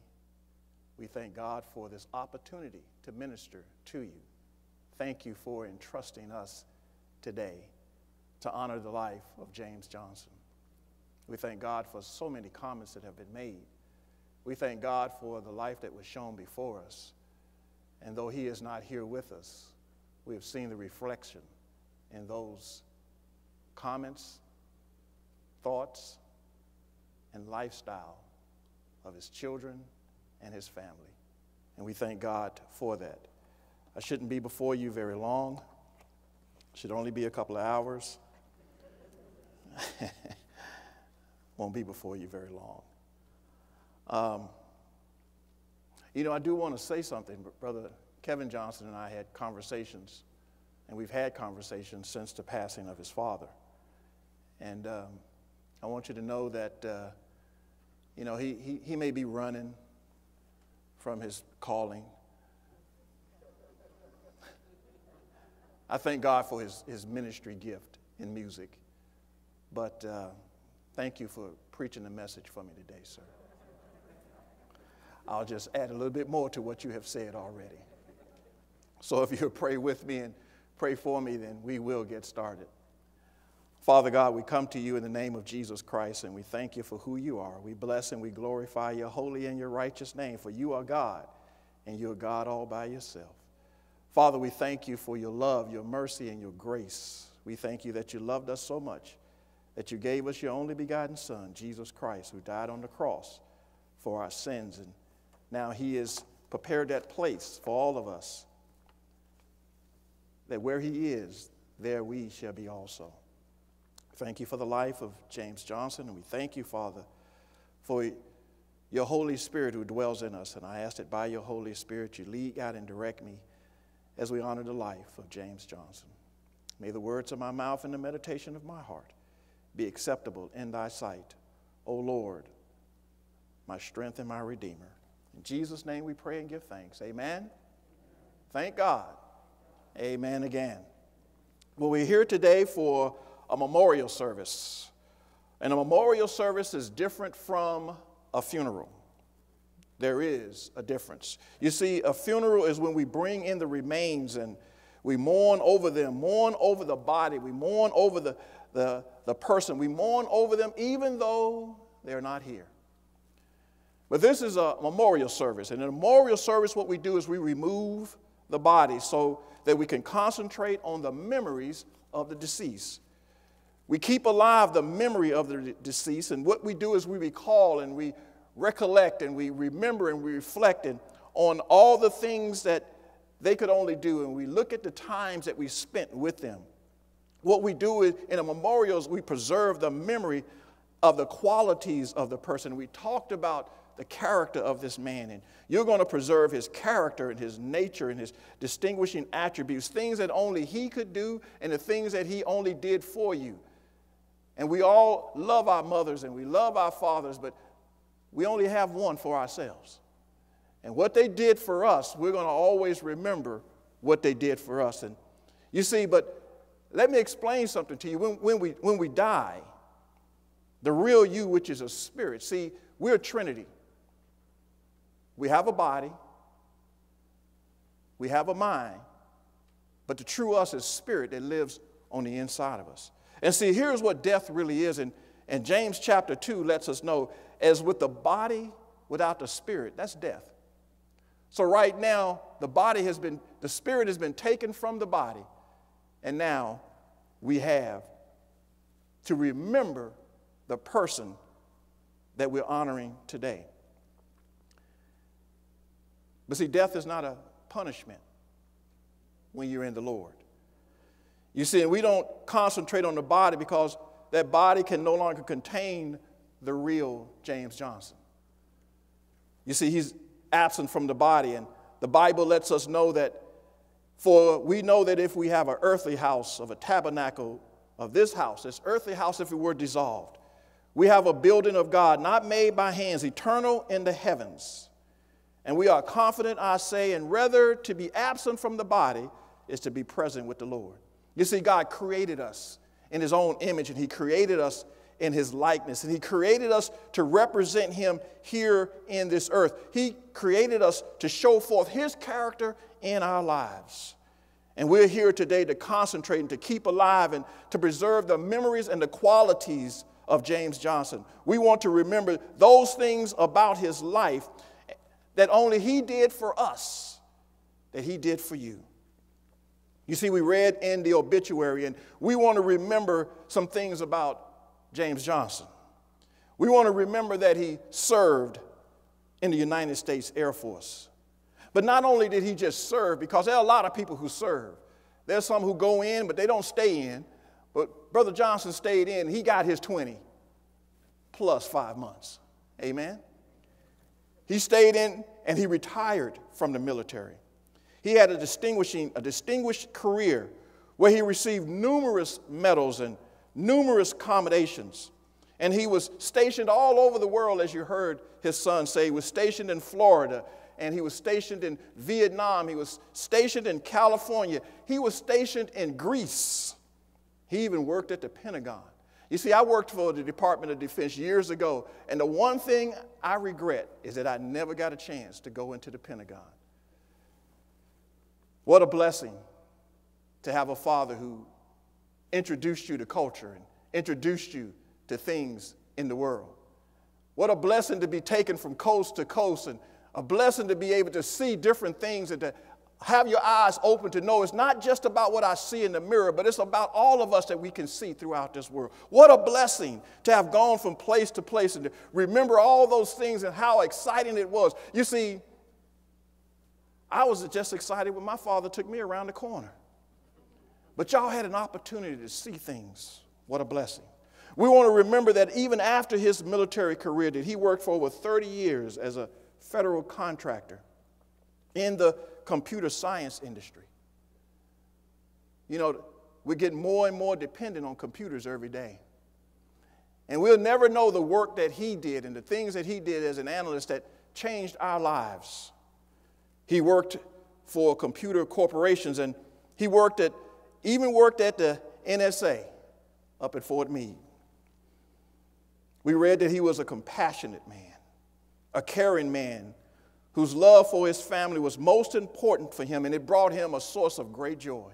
we thank God for this opportunity to minister to you. Thank you for entrusting us today to honor the life of James Johnson. We thank God for so many comments that have been made. We thank God for the life that was shown before us. And though He is not here with us, we have seen the reflection in those comments, thoughts, and lifestyle of His children and His family. And we thank God for that. I shouldn't be before you very long, should only be a couple of hours. won't be before you very long. Um, you know, I do want to say something. Brother Kevin Johnson and I had conversations, and we've had conversations since the passing of his father. And um, I want you to know that, uh, you know, he, he, he may be running from his calling. I thank God for his, his ministry gift in music. But uh, Thank you for preaching the message for me today, sir. I'll just add a little bit more to what you have said already. So if you'll pray with me and pray for me, then we will get started. Father God, we come to you in the name of Jesus Christ and we thank you for who you are. We bless and we glorify your holy and your righteous name, for you are God and you're God all by yourself. Father, we thank you for your love, your mercy, and your grace. We thank you that you loved us so much that you gave us your only begotten Son, Jesus Christ, who died on the cross for our sins. And now he has prepared that place for all of us, that where he is, there we shall be also. Thank you for the life of James Johnson, and we thank you, Father, for your Holy Spirit who dwells in us. And I ask that by your Holy Spirit you lead, God, and direct me as we honor the life of James Johnson. May the words of my mouth and the meditation of my heart be acceptable in thy sight, O Lord, my strength and my redeemer. In Jesus' name we pray and give thanks. Amen. Thank God. Amen again. Well, we're here today for a memorial service. And a memorial service is different from a funeral. There is a difference. You see, a funeral is when we bring in the remains and we mourn over them, mourn over the body, we mourn over the, the, the person. We mourn over them even though they're not here. But this is a memorial service. And in a memorial service, what we do is we remove the body so that we can concentrate on the memories of the deceased. We keep alive the memory of the deceased, and what we do is we recall and we recollect and we remember and we reflect on all the things that they could only do, and we look at the times that we spent with them. What we do is, in a memorial is we preserve the memory of the qualities of the person. We talked about the character of this man, and you're going to preserve his character and his nature and his distinguishing attributes, things that only he could do and the things that he only did for you. And we all love our mothers and we love our fathers, but we only have one for ourselves. And what they did for us, we're going to always remember what they did for us. And you see, but let me explain something to you. When, when, we, when we die, the real you, which is a spirit, see, we're a trinity. We have a body, we have a mind, but the true us is spirit that lives on the inside of us. And see, here's what death really is. And, and James chapter 2 lets us know as with the body without the spirit, that's death. So right now, the body has been, the spirit has been taken from the body. And now we have to remember the person that we're honoring today. But see, death is not a punishment, when you're in the Lord. You see, we don't concentrate on the body because that body can no longer contain the real James Johnson. You see, he's absent from the body, and the Bible lets us know that for we know that if we have an earthly house of a tabernacle of this house, this earthly house, if it were dissolved, we have a building of God not made by hands, eternal in the heavens. And we are confident, I say, and rather to be absent from the body is to be present with the Lord. You see, God created us in His own image, and He created us in His likeness, and He created us to represent Him here in this earth. He created us to show forth His character in our lives. And we're here today to concentrate and to keep alive and to preserve the memories and the qualities of James Johnson. We want to remember those things about his life that only he did for us, that he did for you. You see, we read in the obituary, and we want to remember some things about James Johnson. We want to remember that he served in the United States Air Force. But not only did he just serve, because there are a lot of people who serve. There's some who go in, but they don't stay in. But Brother Johnson stayed in. He got his 20 plus five months. Amen? He stayed in and he retired from the military. He had a distinguishing, a distinguished career where he received numerous medals and numerous commendations. And he was stationed all over the world, as you heard his son say. He was stationed in Florida, and he was stationed in Vietnam. He was stationed in California. He was stationed in Greece. He even worked at the Pentagon. You see, I worked for the Department of Defense years ago, and the one thing I regret is that I never got a chance to go into the Pentagon. What a blessing to have a father who introduced you to culture and introduced you to things in the world. What a blessing to be taken from coast to coast and a blessing to be able to see different things and to have your eyes open to know it's not just about what I see in the mirror, but it's about all of us that we can see throughout this world. What a blessing to have gone from place to place and to remember all those things and how exciting it was. You see, I was just excited when my father took me around the corner. But y'all had an opportunity to see things. What a blessing. We want to remember that even after his military career, that he worked for over 30 years as a federal contractor in the computer science industry. You know, we're getting more and more dependent on computers every day. And we'll never know the work that he did and the things that he did as an analyst that changed our lives. He worked for computer corporations and he worked at, even worked at the NSA up at Fort Meade. We read that he was a compassionate man, a caring man, whose love for his family was most important for him, and it brought him a source of great joy.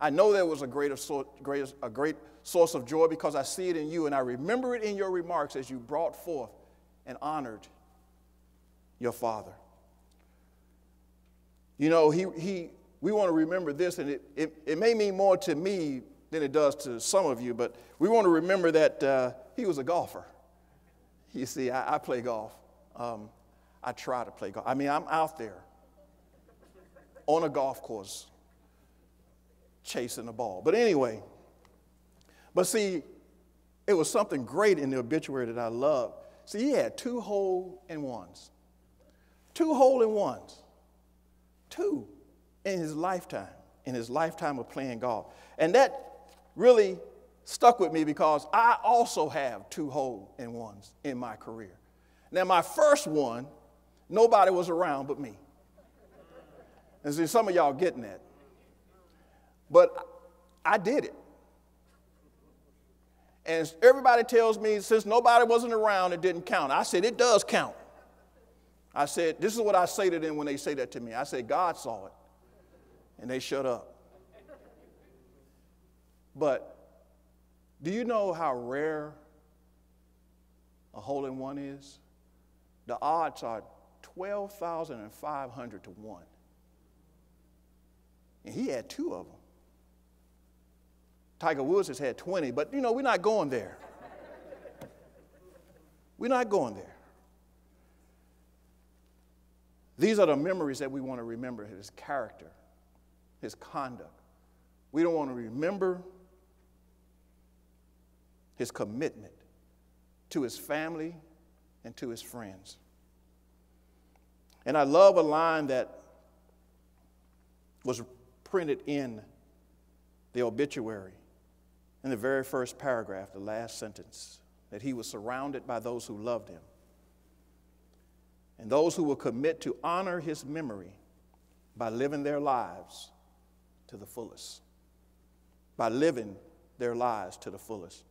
I know there was a great, a great source of joy because I see it in you, and I remember it in your remarks as you brought forth and honored your father. You know, he, he, we want to remember this, and it, it, it may mean more to me than it does to some of you, but we want to remember that uh, he was a golfer. You see, I, I play golf. Um, I try to play golf. I mean, I'm out there on a golf course chasing the ball. But anyway, but see, it was something great in the obituary that I loved. See, he had two hole in ones. Two hole in ones. Two in his lifetime, in his lifetime of playing golf. And that really stuck with me because I also have two hole in ones in my career. Now, my first one Nobody was around but me. And see, some of y'all getting that. But I did it. And everybody tells me since nobody wasn't around, it didn't count. I said, it does count. I said, this is what I say to them when they say that to me. I said, God saw it. And they shut up. But do you know how rare a hole in one is? The odds are 12,500 to 1. And he had two of them. Tiger Woods has had 20, but you know, we're not going there. we're not going there. These are the memories that we want to remember his character his conduct. We don't want to remember his commitment to his family and to his friends. And I love a line that was printed in the obituary in the very first paragraph, the last sentence, that he was surrounded by those who loved him and those who will commit to honor his memory by living their lives to the fullest. By living their lives to the fullest.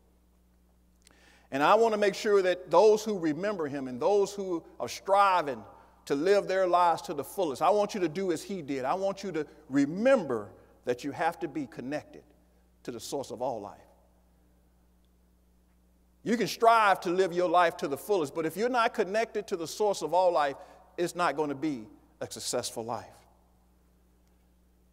And I want to make sure that those who remember him and those who are striving to live their lives to the fullest, I want you to do as he did. I want you to remember that you have to be connected to the source of all life. You can strive to live your life to the fullest, but if you're not connected to the source of all life, it's not going to be a successful life.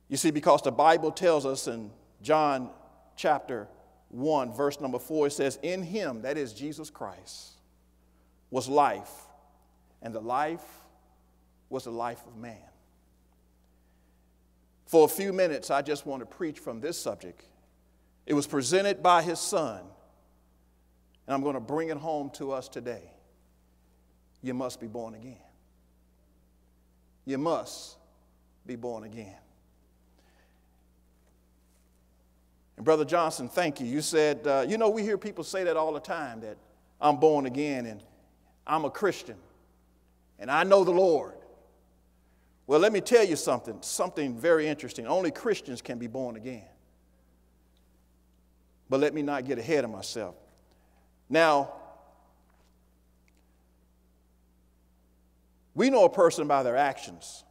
You see, because the Bible tells us in John chapter 1, verse number 4, it says, In him, that is Jesus Christ, was life, and the life was the life of man. For a few minutes, I just want to preach from this subject. It was presented by his son and I'm going to bring it home to us today. You must be born again. You must be born again. And Brother Johnson, thank you. You said, uh, you know, we hear people say that all the time that I'm born again and I'm a Christian and I know the Lord. Well, let me tell you something, something very interesting. Only Christians can be born again. But let me not get ahead of myself. Now, we know a person by their actions.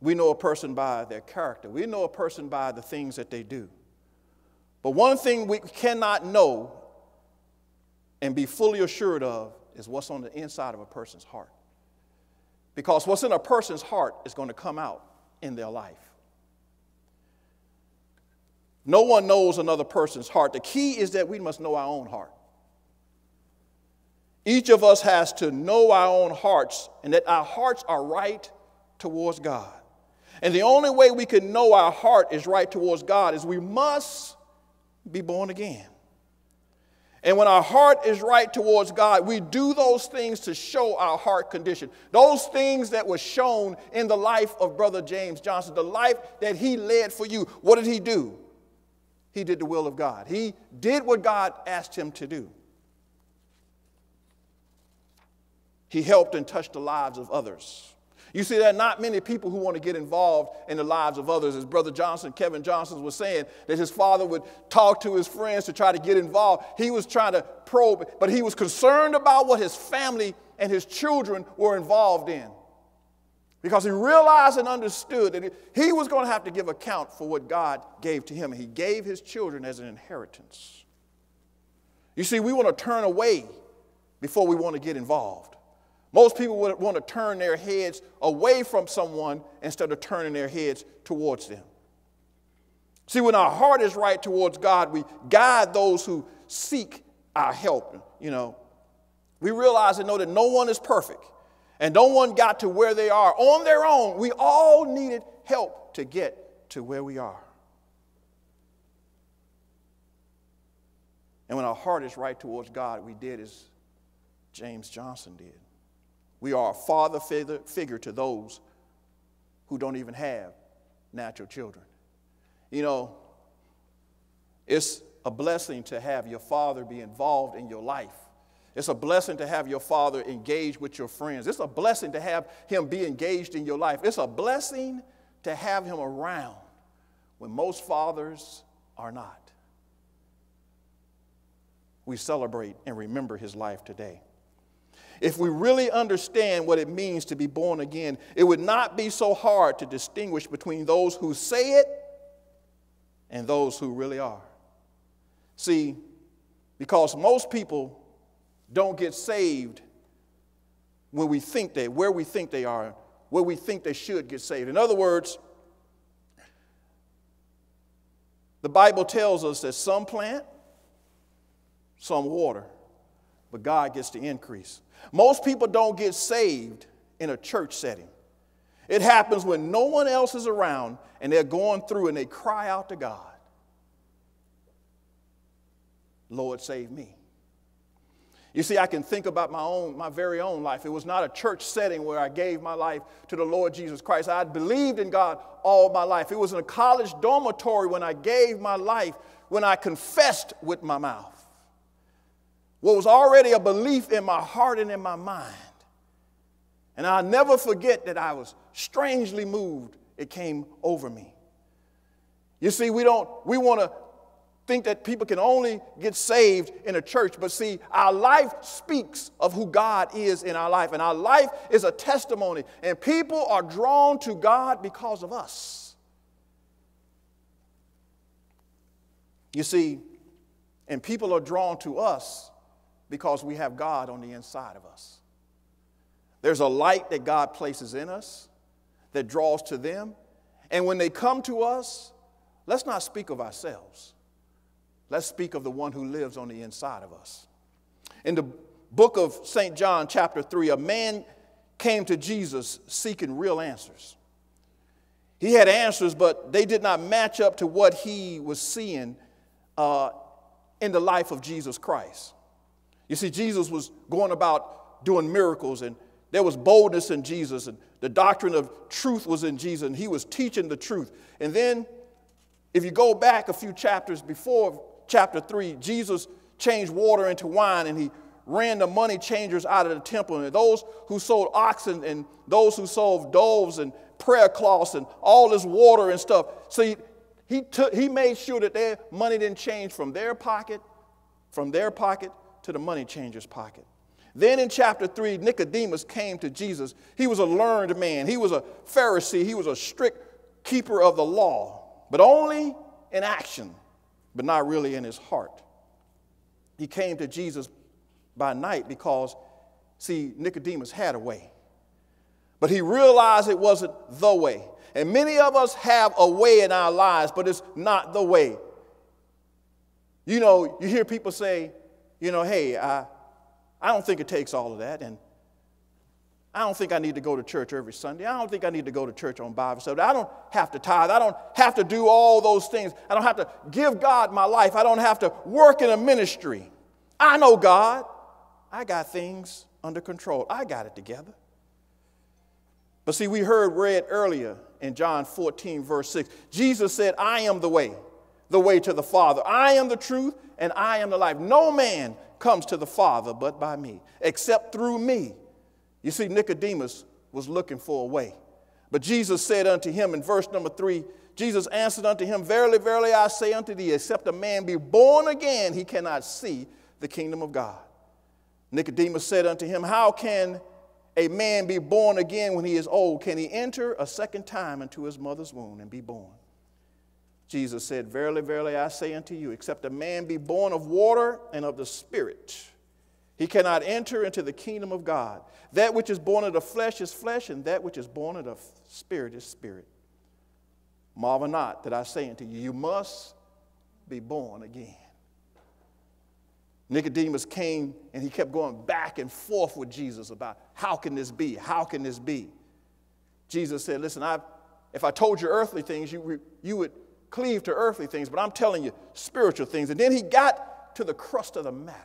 We know a person by their character. We know a person by the things that they do. But one thing we cannot know and be fully assured of is what's on the inside of a person's heart. Because what's in a person's heart is going to come out in their life. No one knows another person's heart. The key is that we must know our own heart. Each of us has to know our own hearts and that our hearts are right towards God. And the only way we can know our heart is right towards God is we must be born again. And when our heart is right towards God, we do those things to show our heart condition. Those things that were shown in the life of Brother James Johnson, the life that he led for you. What did he do? he did the will of God. He did what God asked him to do. He helped and touched the lives of others. You see, there are not many people who want to get involved in the lives of others. As Brother Johnson, Kevin Johnson, was saying, that his father would talk to his friends to try to get involved. He was trying to probe, but he was concerned about what his family and his children were involved in because he realized and understood that he was going to have to give account for what God gave to him. He gave his children as an inheritance. You see, we want to turn away before we want to get involved. Most people would want to turn their heads away from someone instead of turning their heads towards them. See, when our heart is right towards God, we guide those who seek our help. You know, we realize and know that no one is perfect and no one got to where they are on their own. We all needed help to get to where we are. And when our heart is right towards God, we did as James Johnson did. We are a father figure to those who don't even have natural children. You know, it's a blessing to have your father be involved in your life. It's a blessing to have your father engage with your friends. It's a blessing to have him be engaged in your life. It's a blessing to have him around when most fathers are not. We celebrate and remember his life today. If we really understand what it means to be born again, it would not be so hard to distinguish between those who say it and those who really are. See, because most people don't get saved when we think they, where we think they are, where we think they should get saved. In other words, the Bible tells us that some plant, some water, but God gets the increase. Most people don't get saved in a church setting. It happens when no one else is around and they're going through and they cry out to God, Lord, save me. You see, I can think about my own, my very own life. It was not a church setting where I gave my life to the Lord Jesus Christ. I had believed in God all my life. It was in a college dormitory when I gave my life, when I confessed with my mouth. What was already a belief in my heart and in my mind. And I'll never forget that I was strangely moved. It came over me. You see, we don't, we want to think that people can only get saved in a church. But see, our life speaks of who God is in our life, and our life is a testimony. And people are drawn to God because of us. You see, and people are drawn to us because we have God on the inside of us. There's a light that God places in us that draws to them. And when they come to us, let's not speak of ourselves. Let's speak of the one who lives on the inside of us. In the book of St. John, chapter 3, a man came to Jesus seeking real answers. He had answers, but they did not match up to what he was seeing uh, in the life of Jesus Christ. You see, Jesus was going about doing miracles, and there was boldness in Jesus, and the doctrine of truth was in Jesus, and he was teaching the truth. And then, if you go back a few chapters before chapter 3, Jesus changed water into wine and he ran the money changers out of the temple. And those who sold oxen and those who sold doves and prayer cloths and all this water and stuff. So he, he, took, he made sure that their money didn't change from their pocket, from their pocket to the money changer's pocket. Then in chapter 3, Nicodemus came to Jesus. He was a learned man. He was a Pharisee. He was a strict keeper of the law, but only in action but not really in his heart. He came to Jesus by night because, see, Nicodemus had a way. But he realized it wasn't the way. And many of us have a way in our lives, but it's not the way. You know, you hear people say, you know, hey, I, I don't think it takes all of that. And I don't think I need to go to church every Sunday. I don't think I need to go to church on Bible study. I don't have to tithe. I don't have to do all those things. I don't have to give God my life. I don't have to work in a ministry. I know God. I got things under control. I got it together. But see, we heard read earlier in John 14, verse 6. Jesus said, I am the way, the way to the Father. I am the truth, and I am the life. No man comes to the Father but by me, except through me. You see, Nicodemus was looking for a way. But Jesus said unto him in verse number three, Jesus answered unto him, Verily, verily, I say unto thee, except a man be born again, he cannot see the kingdom of God. Nicodemus said unto him, How can a man be born again when he is old? Can he enter a second time into his mother's womb and be born? Jesus said, Verily, verily, I say unto you, except a man be born of water and of the Spirit, he cannot enter into the kingdom of God. That which is born of the flesh is flesh, and that which is born of the spirit is spirit. Marvel not that I say unto you, you must be born again. Nicodemus came and he kept going back and forth with Jesus about how can this be? How can this be? Jesus said, Listen, i if I told you earthly things, you, you would cleave to earthly things, but I'm telling you spiritual things. And then he got to the crust of the matter.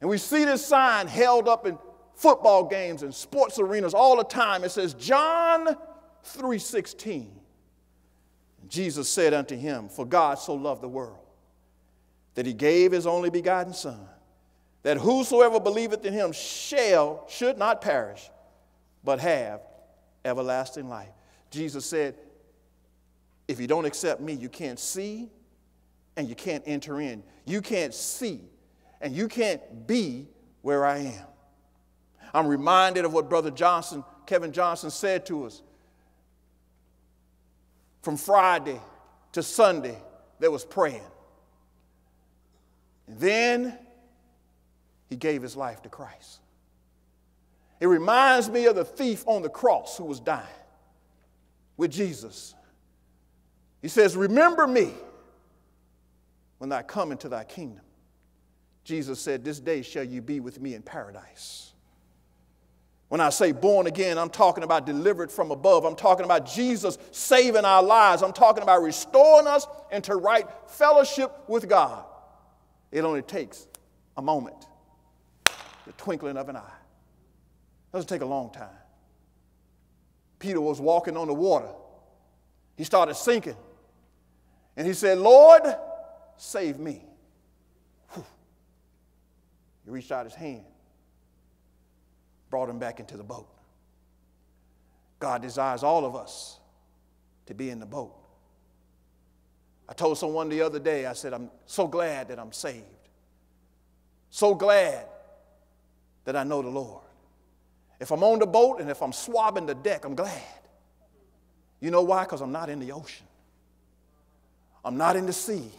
And we see this sign held up in football games and sports arenas all the time. It says, John 3:16. Jesus said unto him, For God so loved the world that he gave his only begotten Son, that whosoever believeth in him shall, should not perish, but have everlasting life. Jesus said, If you don't accept me, you can't see and you can't enter in. You can't see and you can't be where I am. I'm reminded of what Brother Johnson, Kevin Johnson, said to us. From Friday to Sunday, there was praying. And then he gave his life to Christ. It reminds me of the thief on the cross who was dying with Jesus. He says, Remember me when I come into thy kingdom. Jesus said, This day shall you be with me in paradise. When I say born again, I'm talking about delivered from above. I'm talking about Jesus saving our lives. I'm talking about restoring us into right fellowship with God. It only takes a moment, the twinkling of an eye. It doesn't take a long time. Peter was walking on the water. He started sinking. And he said, Lord, save me. Whew. He reached out his hand brought him back into the boat. God desires all of us to be in the boat. I told someone the other day, I said, I'm so glad that I'm saved. So glad that I know the Lord. If I'm on the boat and if I'm swabbing the deck, I'm glad. You know why? Because I'm not in the ocean. I'm not in the sea.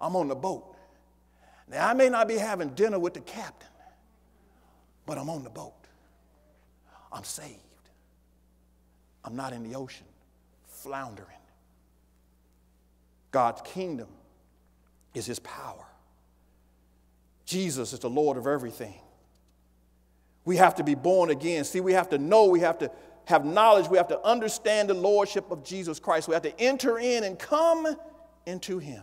I'm on the boat. Now, I may not be having dinner with the captain, but I'm on the boat. I'm saved. I'm not in the ocean floundering. God's kingdom is his power. Jesus is the Lord of everything. We have to be born again. See, we have to know, we have to have knowledge, we have to understand the lordship of Jesus Christ. We have to enter in and come into him.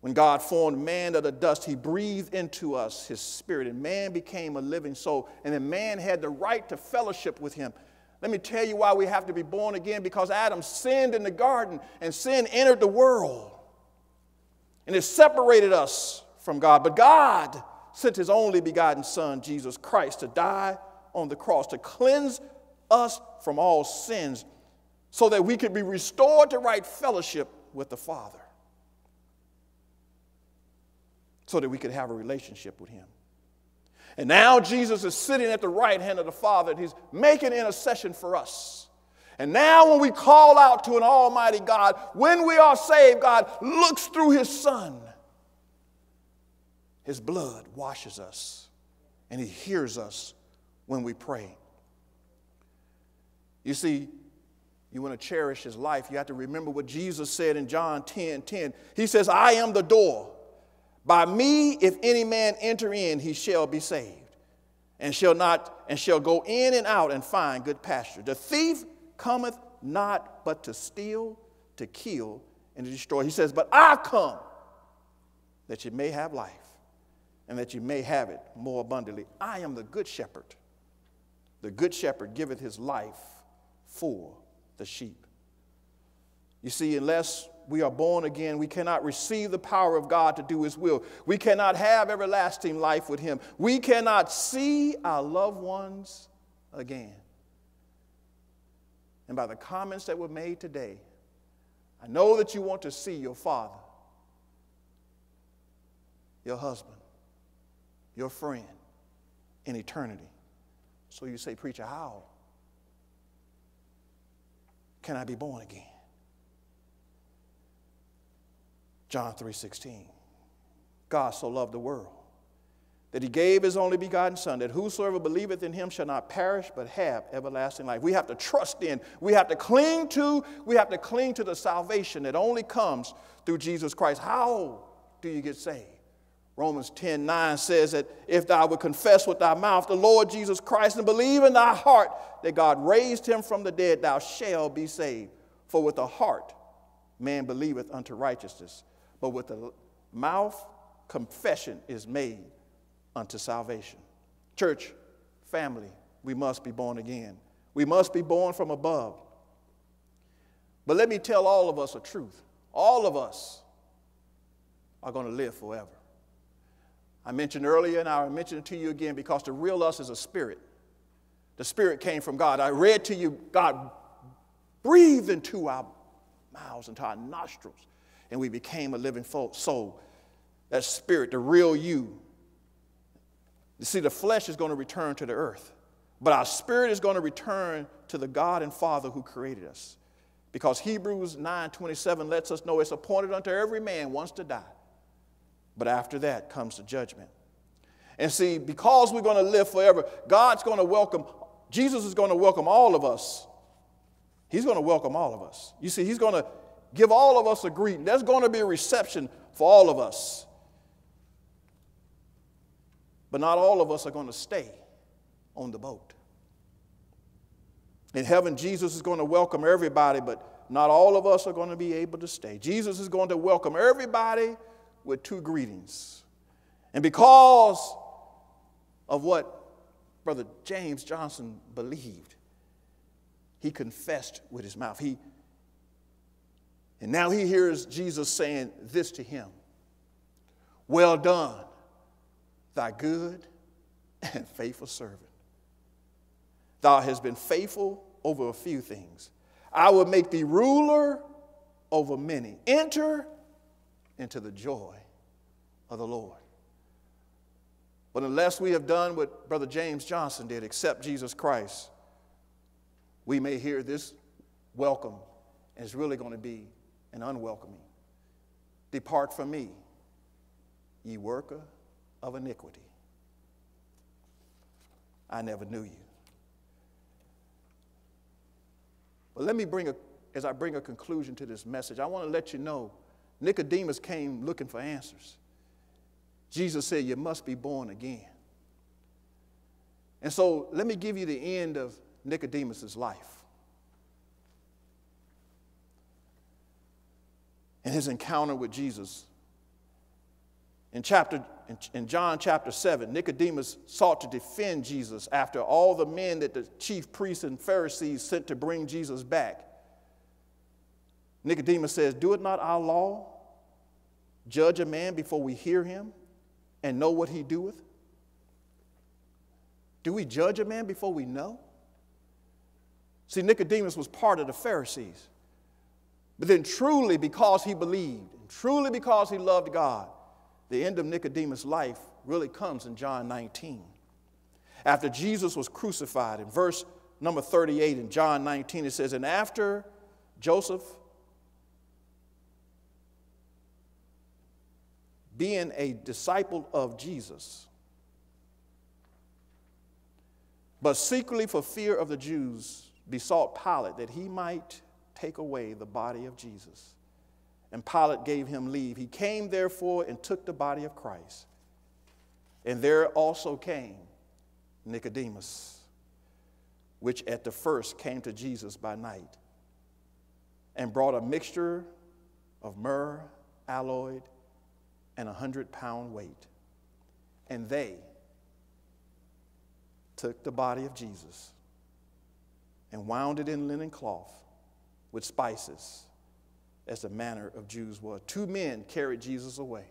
When God formed man out of the dust, he breathed into us his spirit, and man became a living soul. And then man had the right to fellowship with him. Let me tell you why we have to be born again because Adam sinned in the garden, and sin entered the world. And it separated us from God. But God sent his only begotten Son, Jesus Christ, to die on the cross, to cleanse us from all sins, so that we could be restored to right fellowship with the Father so that we could have a relationship with him. And now Jesus is sitting at the right hand of the Father and he's making intercession for us. And now, when we call out to an Almighty God, when we are saved, God looks through His Son. His blood washes us, and He hears us when we pray. You see, you want to cherish His life, you have to remember what Jesus said in John 10 10. He says, I am the door. By me, if any man enter in, he shall be saved, and shall not, and shall go in and out and find good pasture. The thief cometh not but to steal, to kill, and to destroy. He says, But I come that you may have life, and that you may have it more abundantly. I am the good shepherd. The good shepherd giveth his life for the sheep. You see, unless we are born again, we cannot receive the power of God to do His will. We cannot have everlasting life with Him. We cannot see our loved ones again. And by the comments that were made today, I know that you want to see your father, your husband, your friend in eternity. So you say, Preacher, how can I be born again? John 3:16. God so loved the world that he gave his only begotten son that whosoever believeth in him shall not perish but have everlasting life. We have to trust in, we have to cling to, we have to cling to the salvation that only comes through Jesus Christ. How do you get saved? Romans 10 9 says that if thou would confess with thy mouth the Lord Jesus Christ and believe in thy heart that God raised him from the dead, thou shalt be saved. For with the heart man believeth unto righteousness, but with the mouth confession is made unto salvation. Church, family, we must be born again. We must be born from above. But let me tell all of us a truth. All of us are going to live forever. I mentioned earlier, and I'll mention it to you again because the real us is a spirit. The spirit came from God. I read to you, God breathed into our mouths, into our nostrils and we became a living soul. That spirit, the real you. You see, the flesh is going to return to the earth, but our spirit is going to return to the God and Father who created us. Because Hebrews 9:27 lets us know it's appointed unto every man once to die. But after that comes the judgment. And see, because we're going to live forever, God's going to welcome, Jesus is going to welcome all of us. He's going to welcome all of us. You see, He's going to give all of us a greeting. There's going to be a reception for all of us. But not all of us are going to stay on the boat. In heaven, Jesus is going to welcome everybody, but not all of us are going to be able to stay. Jesus is going to welcome everybody with two greetings. And because of what Brother James Johnson believed, he confessed with his mouth. He, and now he hears Jesus saying this to him Well done, thy good and faithful servant. Thou hast been faithful over a few things. I will make thee ruler over many. Enter into the joy of the Lord. But unless we have done what Brother James Johnson did, accept Jesus Christ, we may hear this welcome, and it's really going to be an unwelcoming. Depart from me, ye worker of iniquity. I never knew you. But let me bring a, as I bring a conclusion to this message, I want to let you know Nicodemus came looking for answers. Jesus said, You must be born again. And so let me give you the end of Nicodemus' life. And his encounter with Jesus. In, chapter, in John chapter 7, Nicodemus sought to defend Jesus after all the men that the chief priests and Pharisees sent to bring Jesus back. Nicodemus says, Do it not our law judge a man before we hear him and know what he doeth? Do we judge a man before we know? See, Nicodemus was part of the Pharisees. But then, truly, because he believed, and truly because he loved God, the end of Nicodemus' life really comes in John 19. After Jesus was crucified, in verse number 38 in John 19, it says, And after Joseph, being a disciple of Jesus, but secretly for fear of the Jews, besought Pilate that he might take away the body of Jesus. And Pilate gave him leave. He came, therefore, and took the body of Christ. And there also came Nicodemus, which at the first came to Jesus by night, and brought a mixture of myrrh, aloe, and a hundred pound weight. And they took the body of Jesus and wound it in linen cloth with spices as the manner of Jews was. Two men carried Jesus away.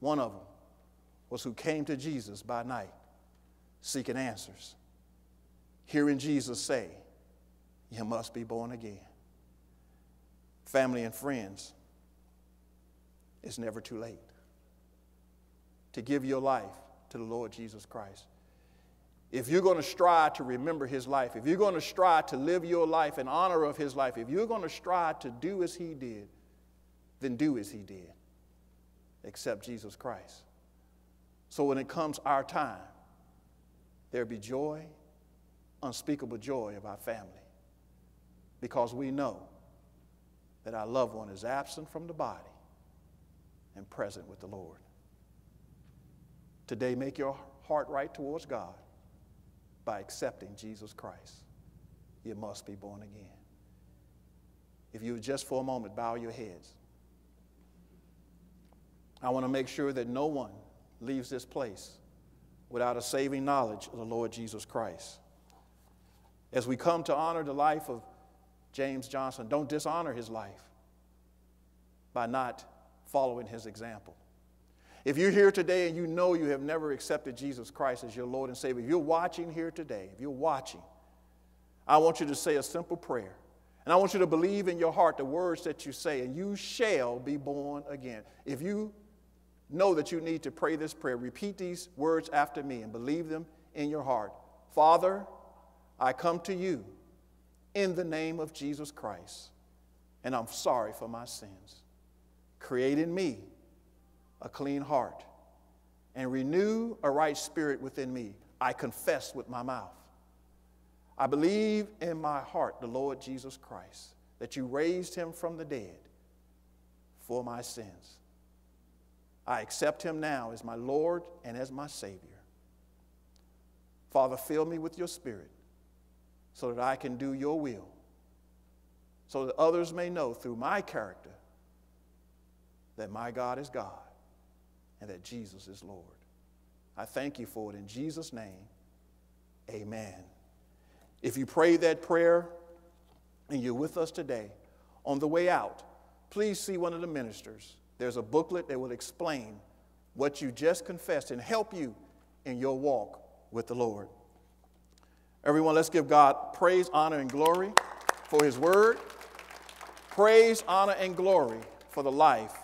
One of them was who came to Jesus by night seeking answers, hearing Jesus say, You must be born again. Family and friends, it's never too late to give your life to the Lord Jesus Christ. If you're going to strive to remember his life, if you're going to strive to live your life in honor of his life, if you're going to strive to do as he did, then do as he did. Accept Jesus Christ. So when it comes our time, there be joy, unspeakable joy of our family, because we know that our loved one is absent from the body and present with the Lord. Today, make your heart right towards God by accepting Jesus Christ. You must be born again. If you would just for a moment bow your heads, I want to make sure that no one leaves this place without a saving knowledge of the Lord Jesus Christ. As we come to honor the life of James Johnson, don't dishonor his life by not following his example. If you're here today and you know you have never accepted Jesus Christ as your Lord and Savior, if you're watching here today, if you're watching, I want you to say a simple prayer. And I want you to believe in your heart the words that you say, and you shall be born again. If you know that you need to pray this prayer, repeat these words after me and believe them in your heart. Father, I come to you in the name of Jesus Christ, and I'm sorry for my sins. Create in me a clean heart and renew a right spirit within me. I confess with my mouth. I believe in my heart the Lord Jesus Christ, that you raised him from the dead for my sins. I accept him now as my Lord and as my Savior. Father, fill me with your spirit so that I can do your will, so that others may know through my character that my God is God and that Jesus is Lord. I thank you for it in Jesus' name. Amen. If you pray that prayer and you're with us today, on the way out, please see one of the ministers. There's a booklet that will explain what you just confessed and help you in your walk with the Lord. Everyone, let's give God praise, honor, and glory for His word. Praise, honor, and glory for the life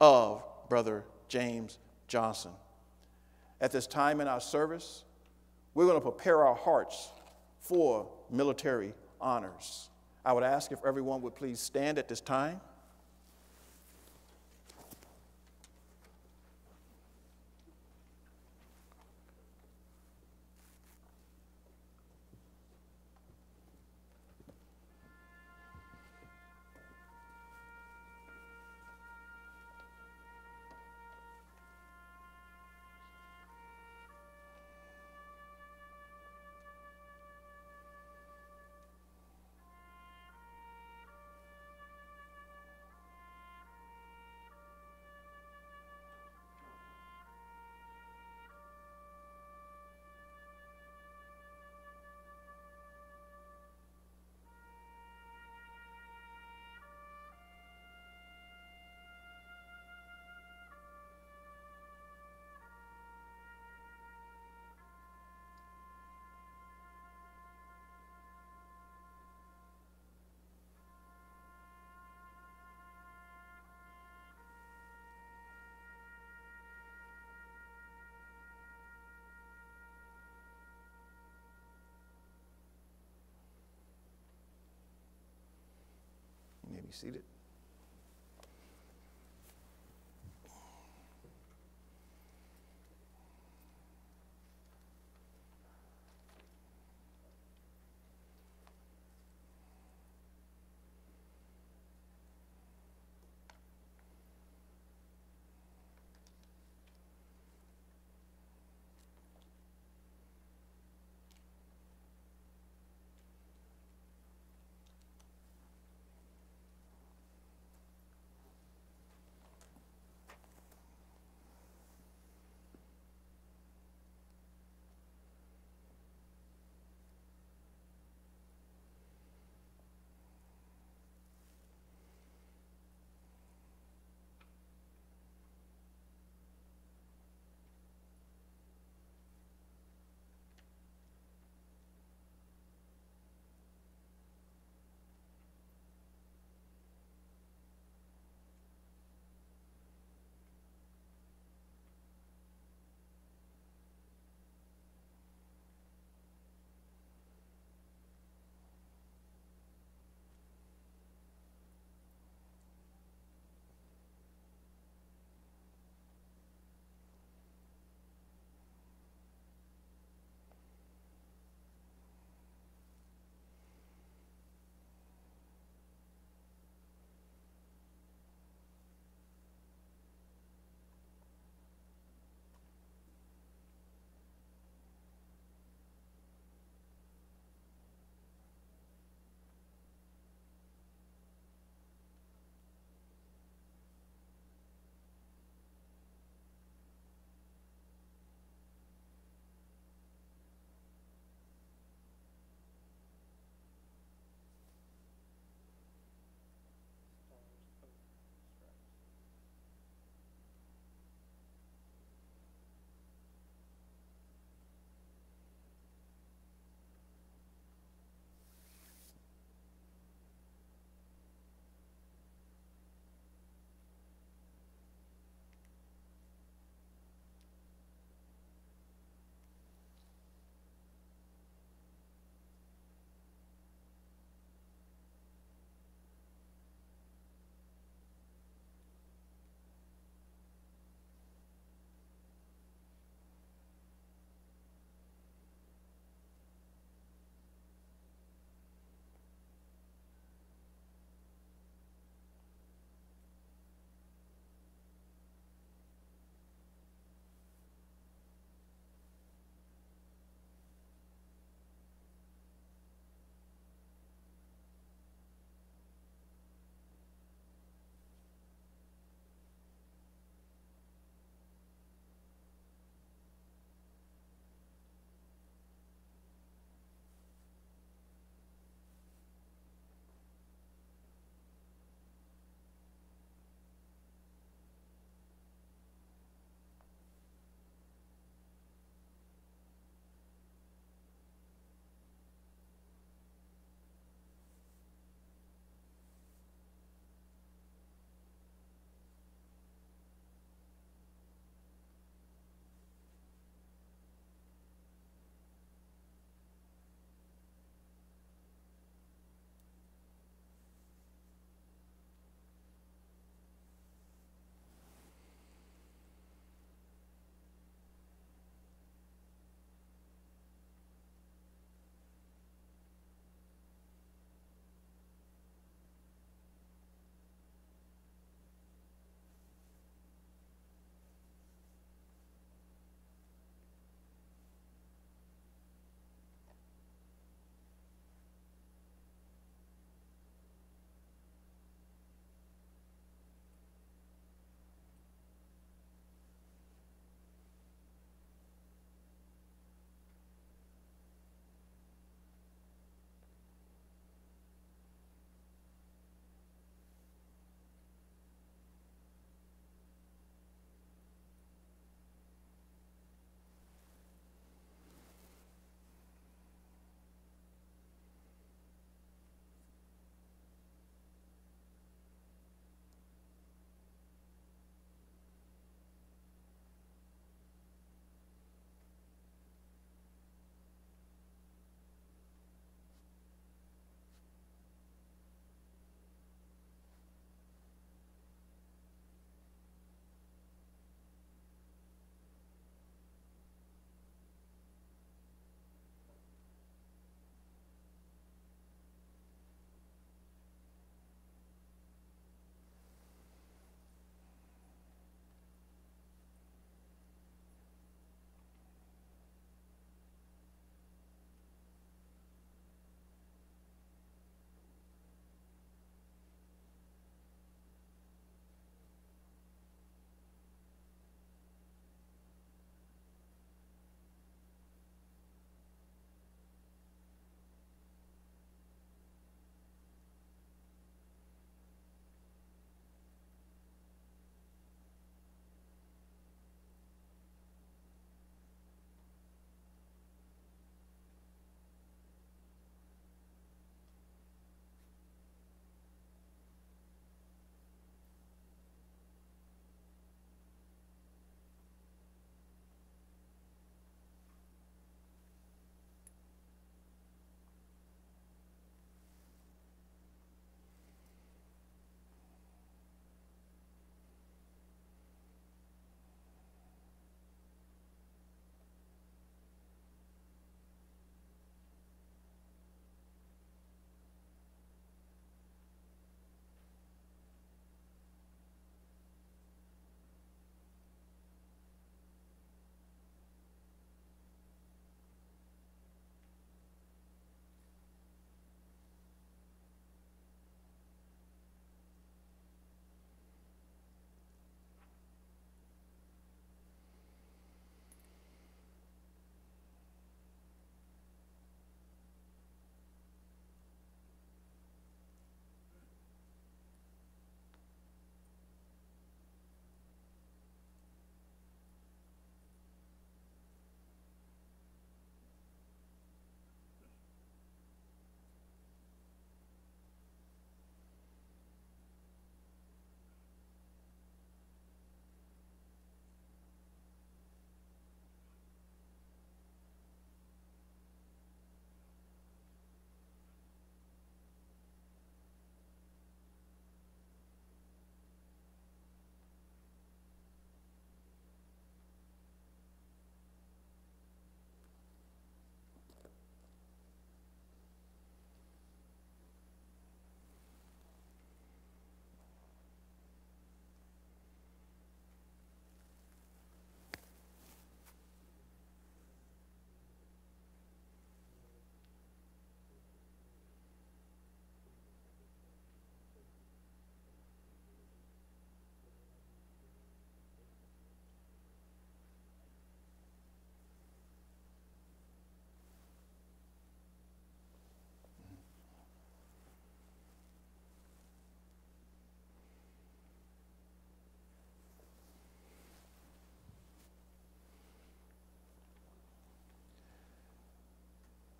of Brother James Johnson. At this time in our service, we're going to prepare our hearts for military honors. I would ask if everyone would please stand at this time. Be seated.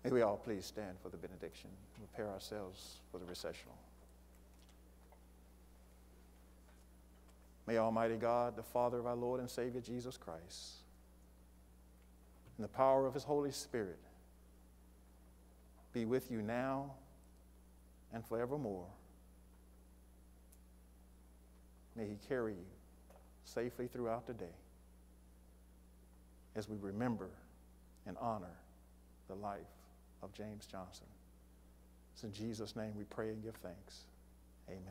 May we all please stand for the benediction and prepare ourselves for the recessional. May Almighty God, the Father of our Lord and Savior Jesus Christ, and the power of His Holy Spirit be with you now and forevermore. May He carry you safely throughout the day as we remember and honor the life of James Johnson. It's in Jesus' name we pray and give thanks. Amen.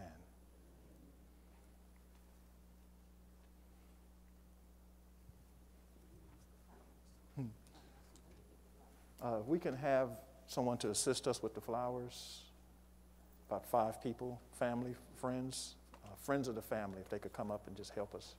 Hmm. Uh, we can have someone to assist us with the flowers. About five people, family, friends, uh, friends of the family, if they could come up and just help us.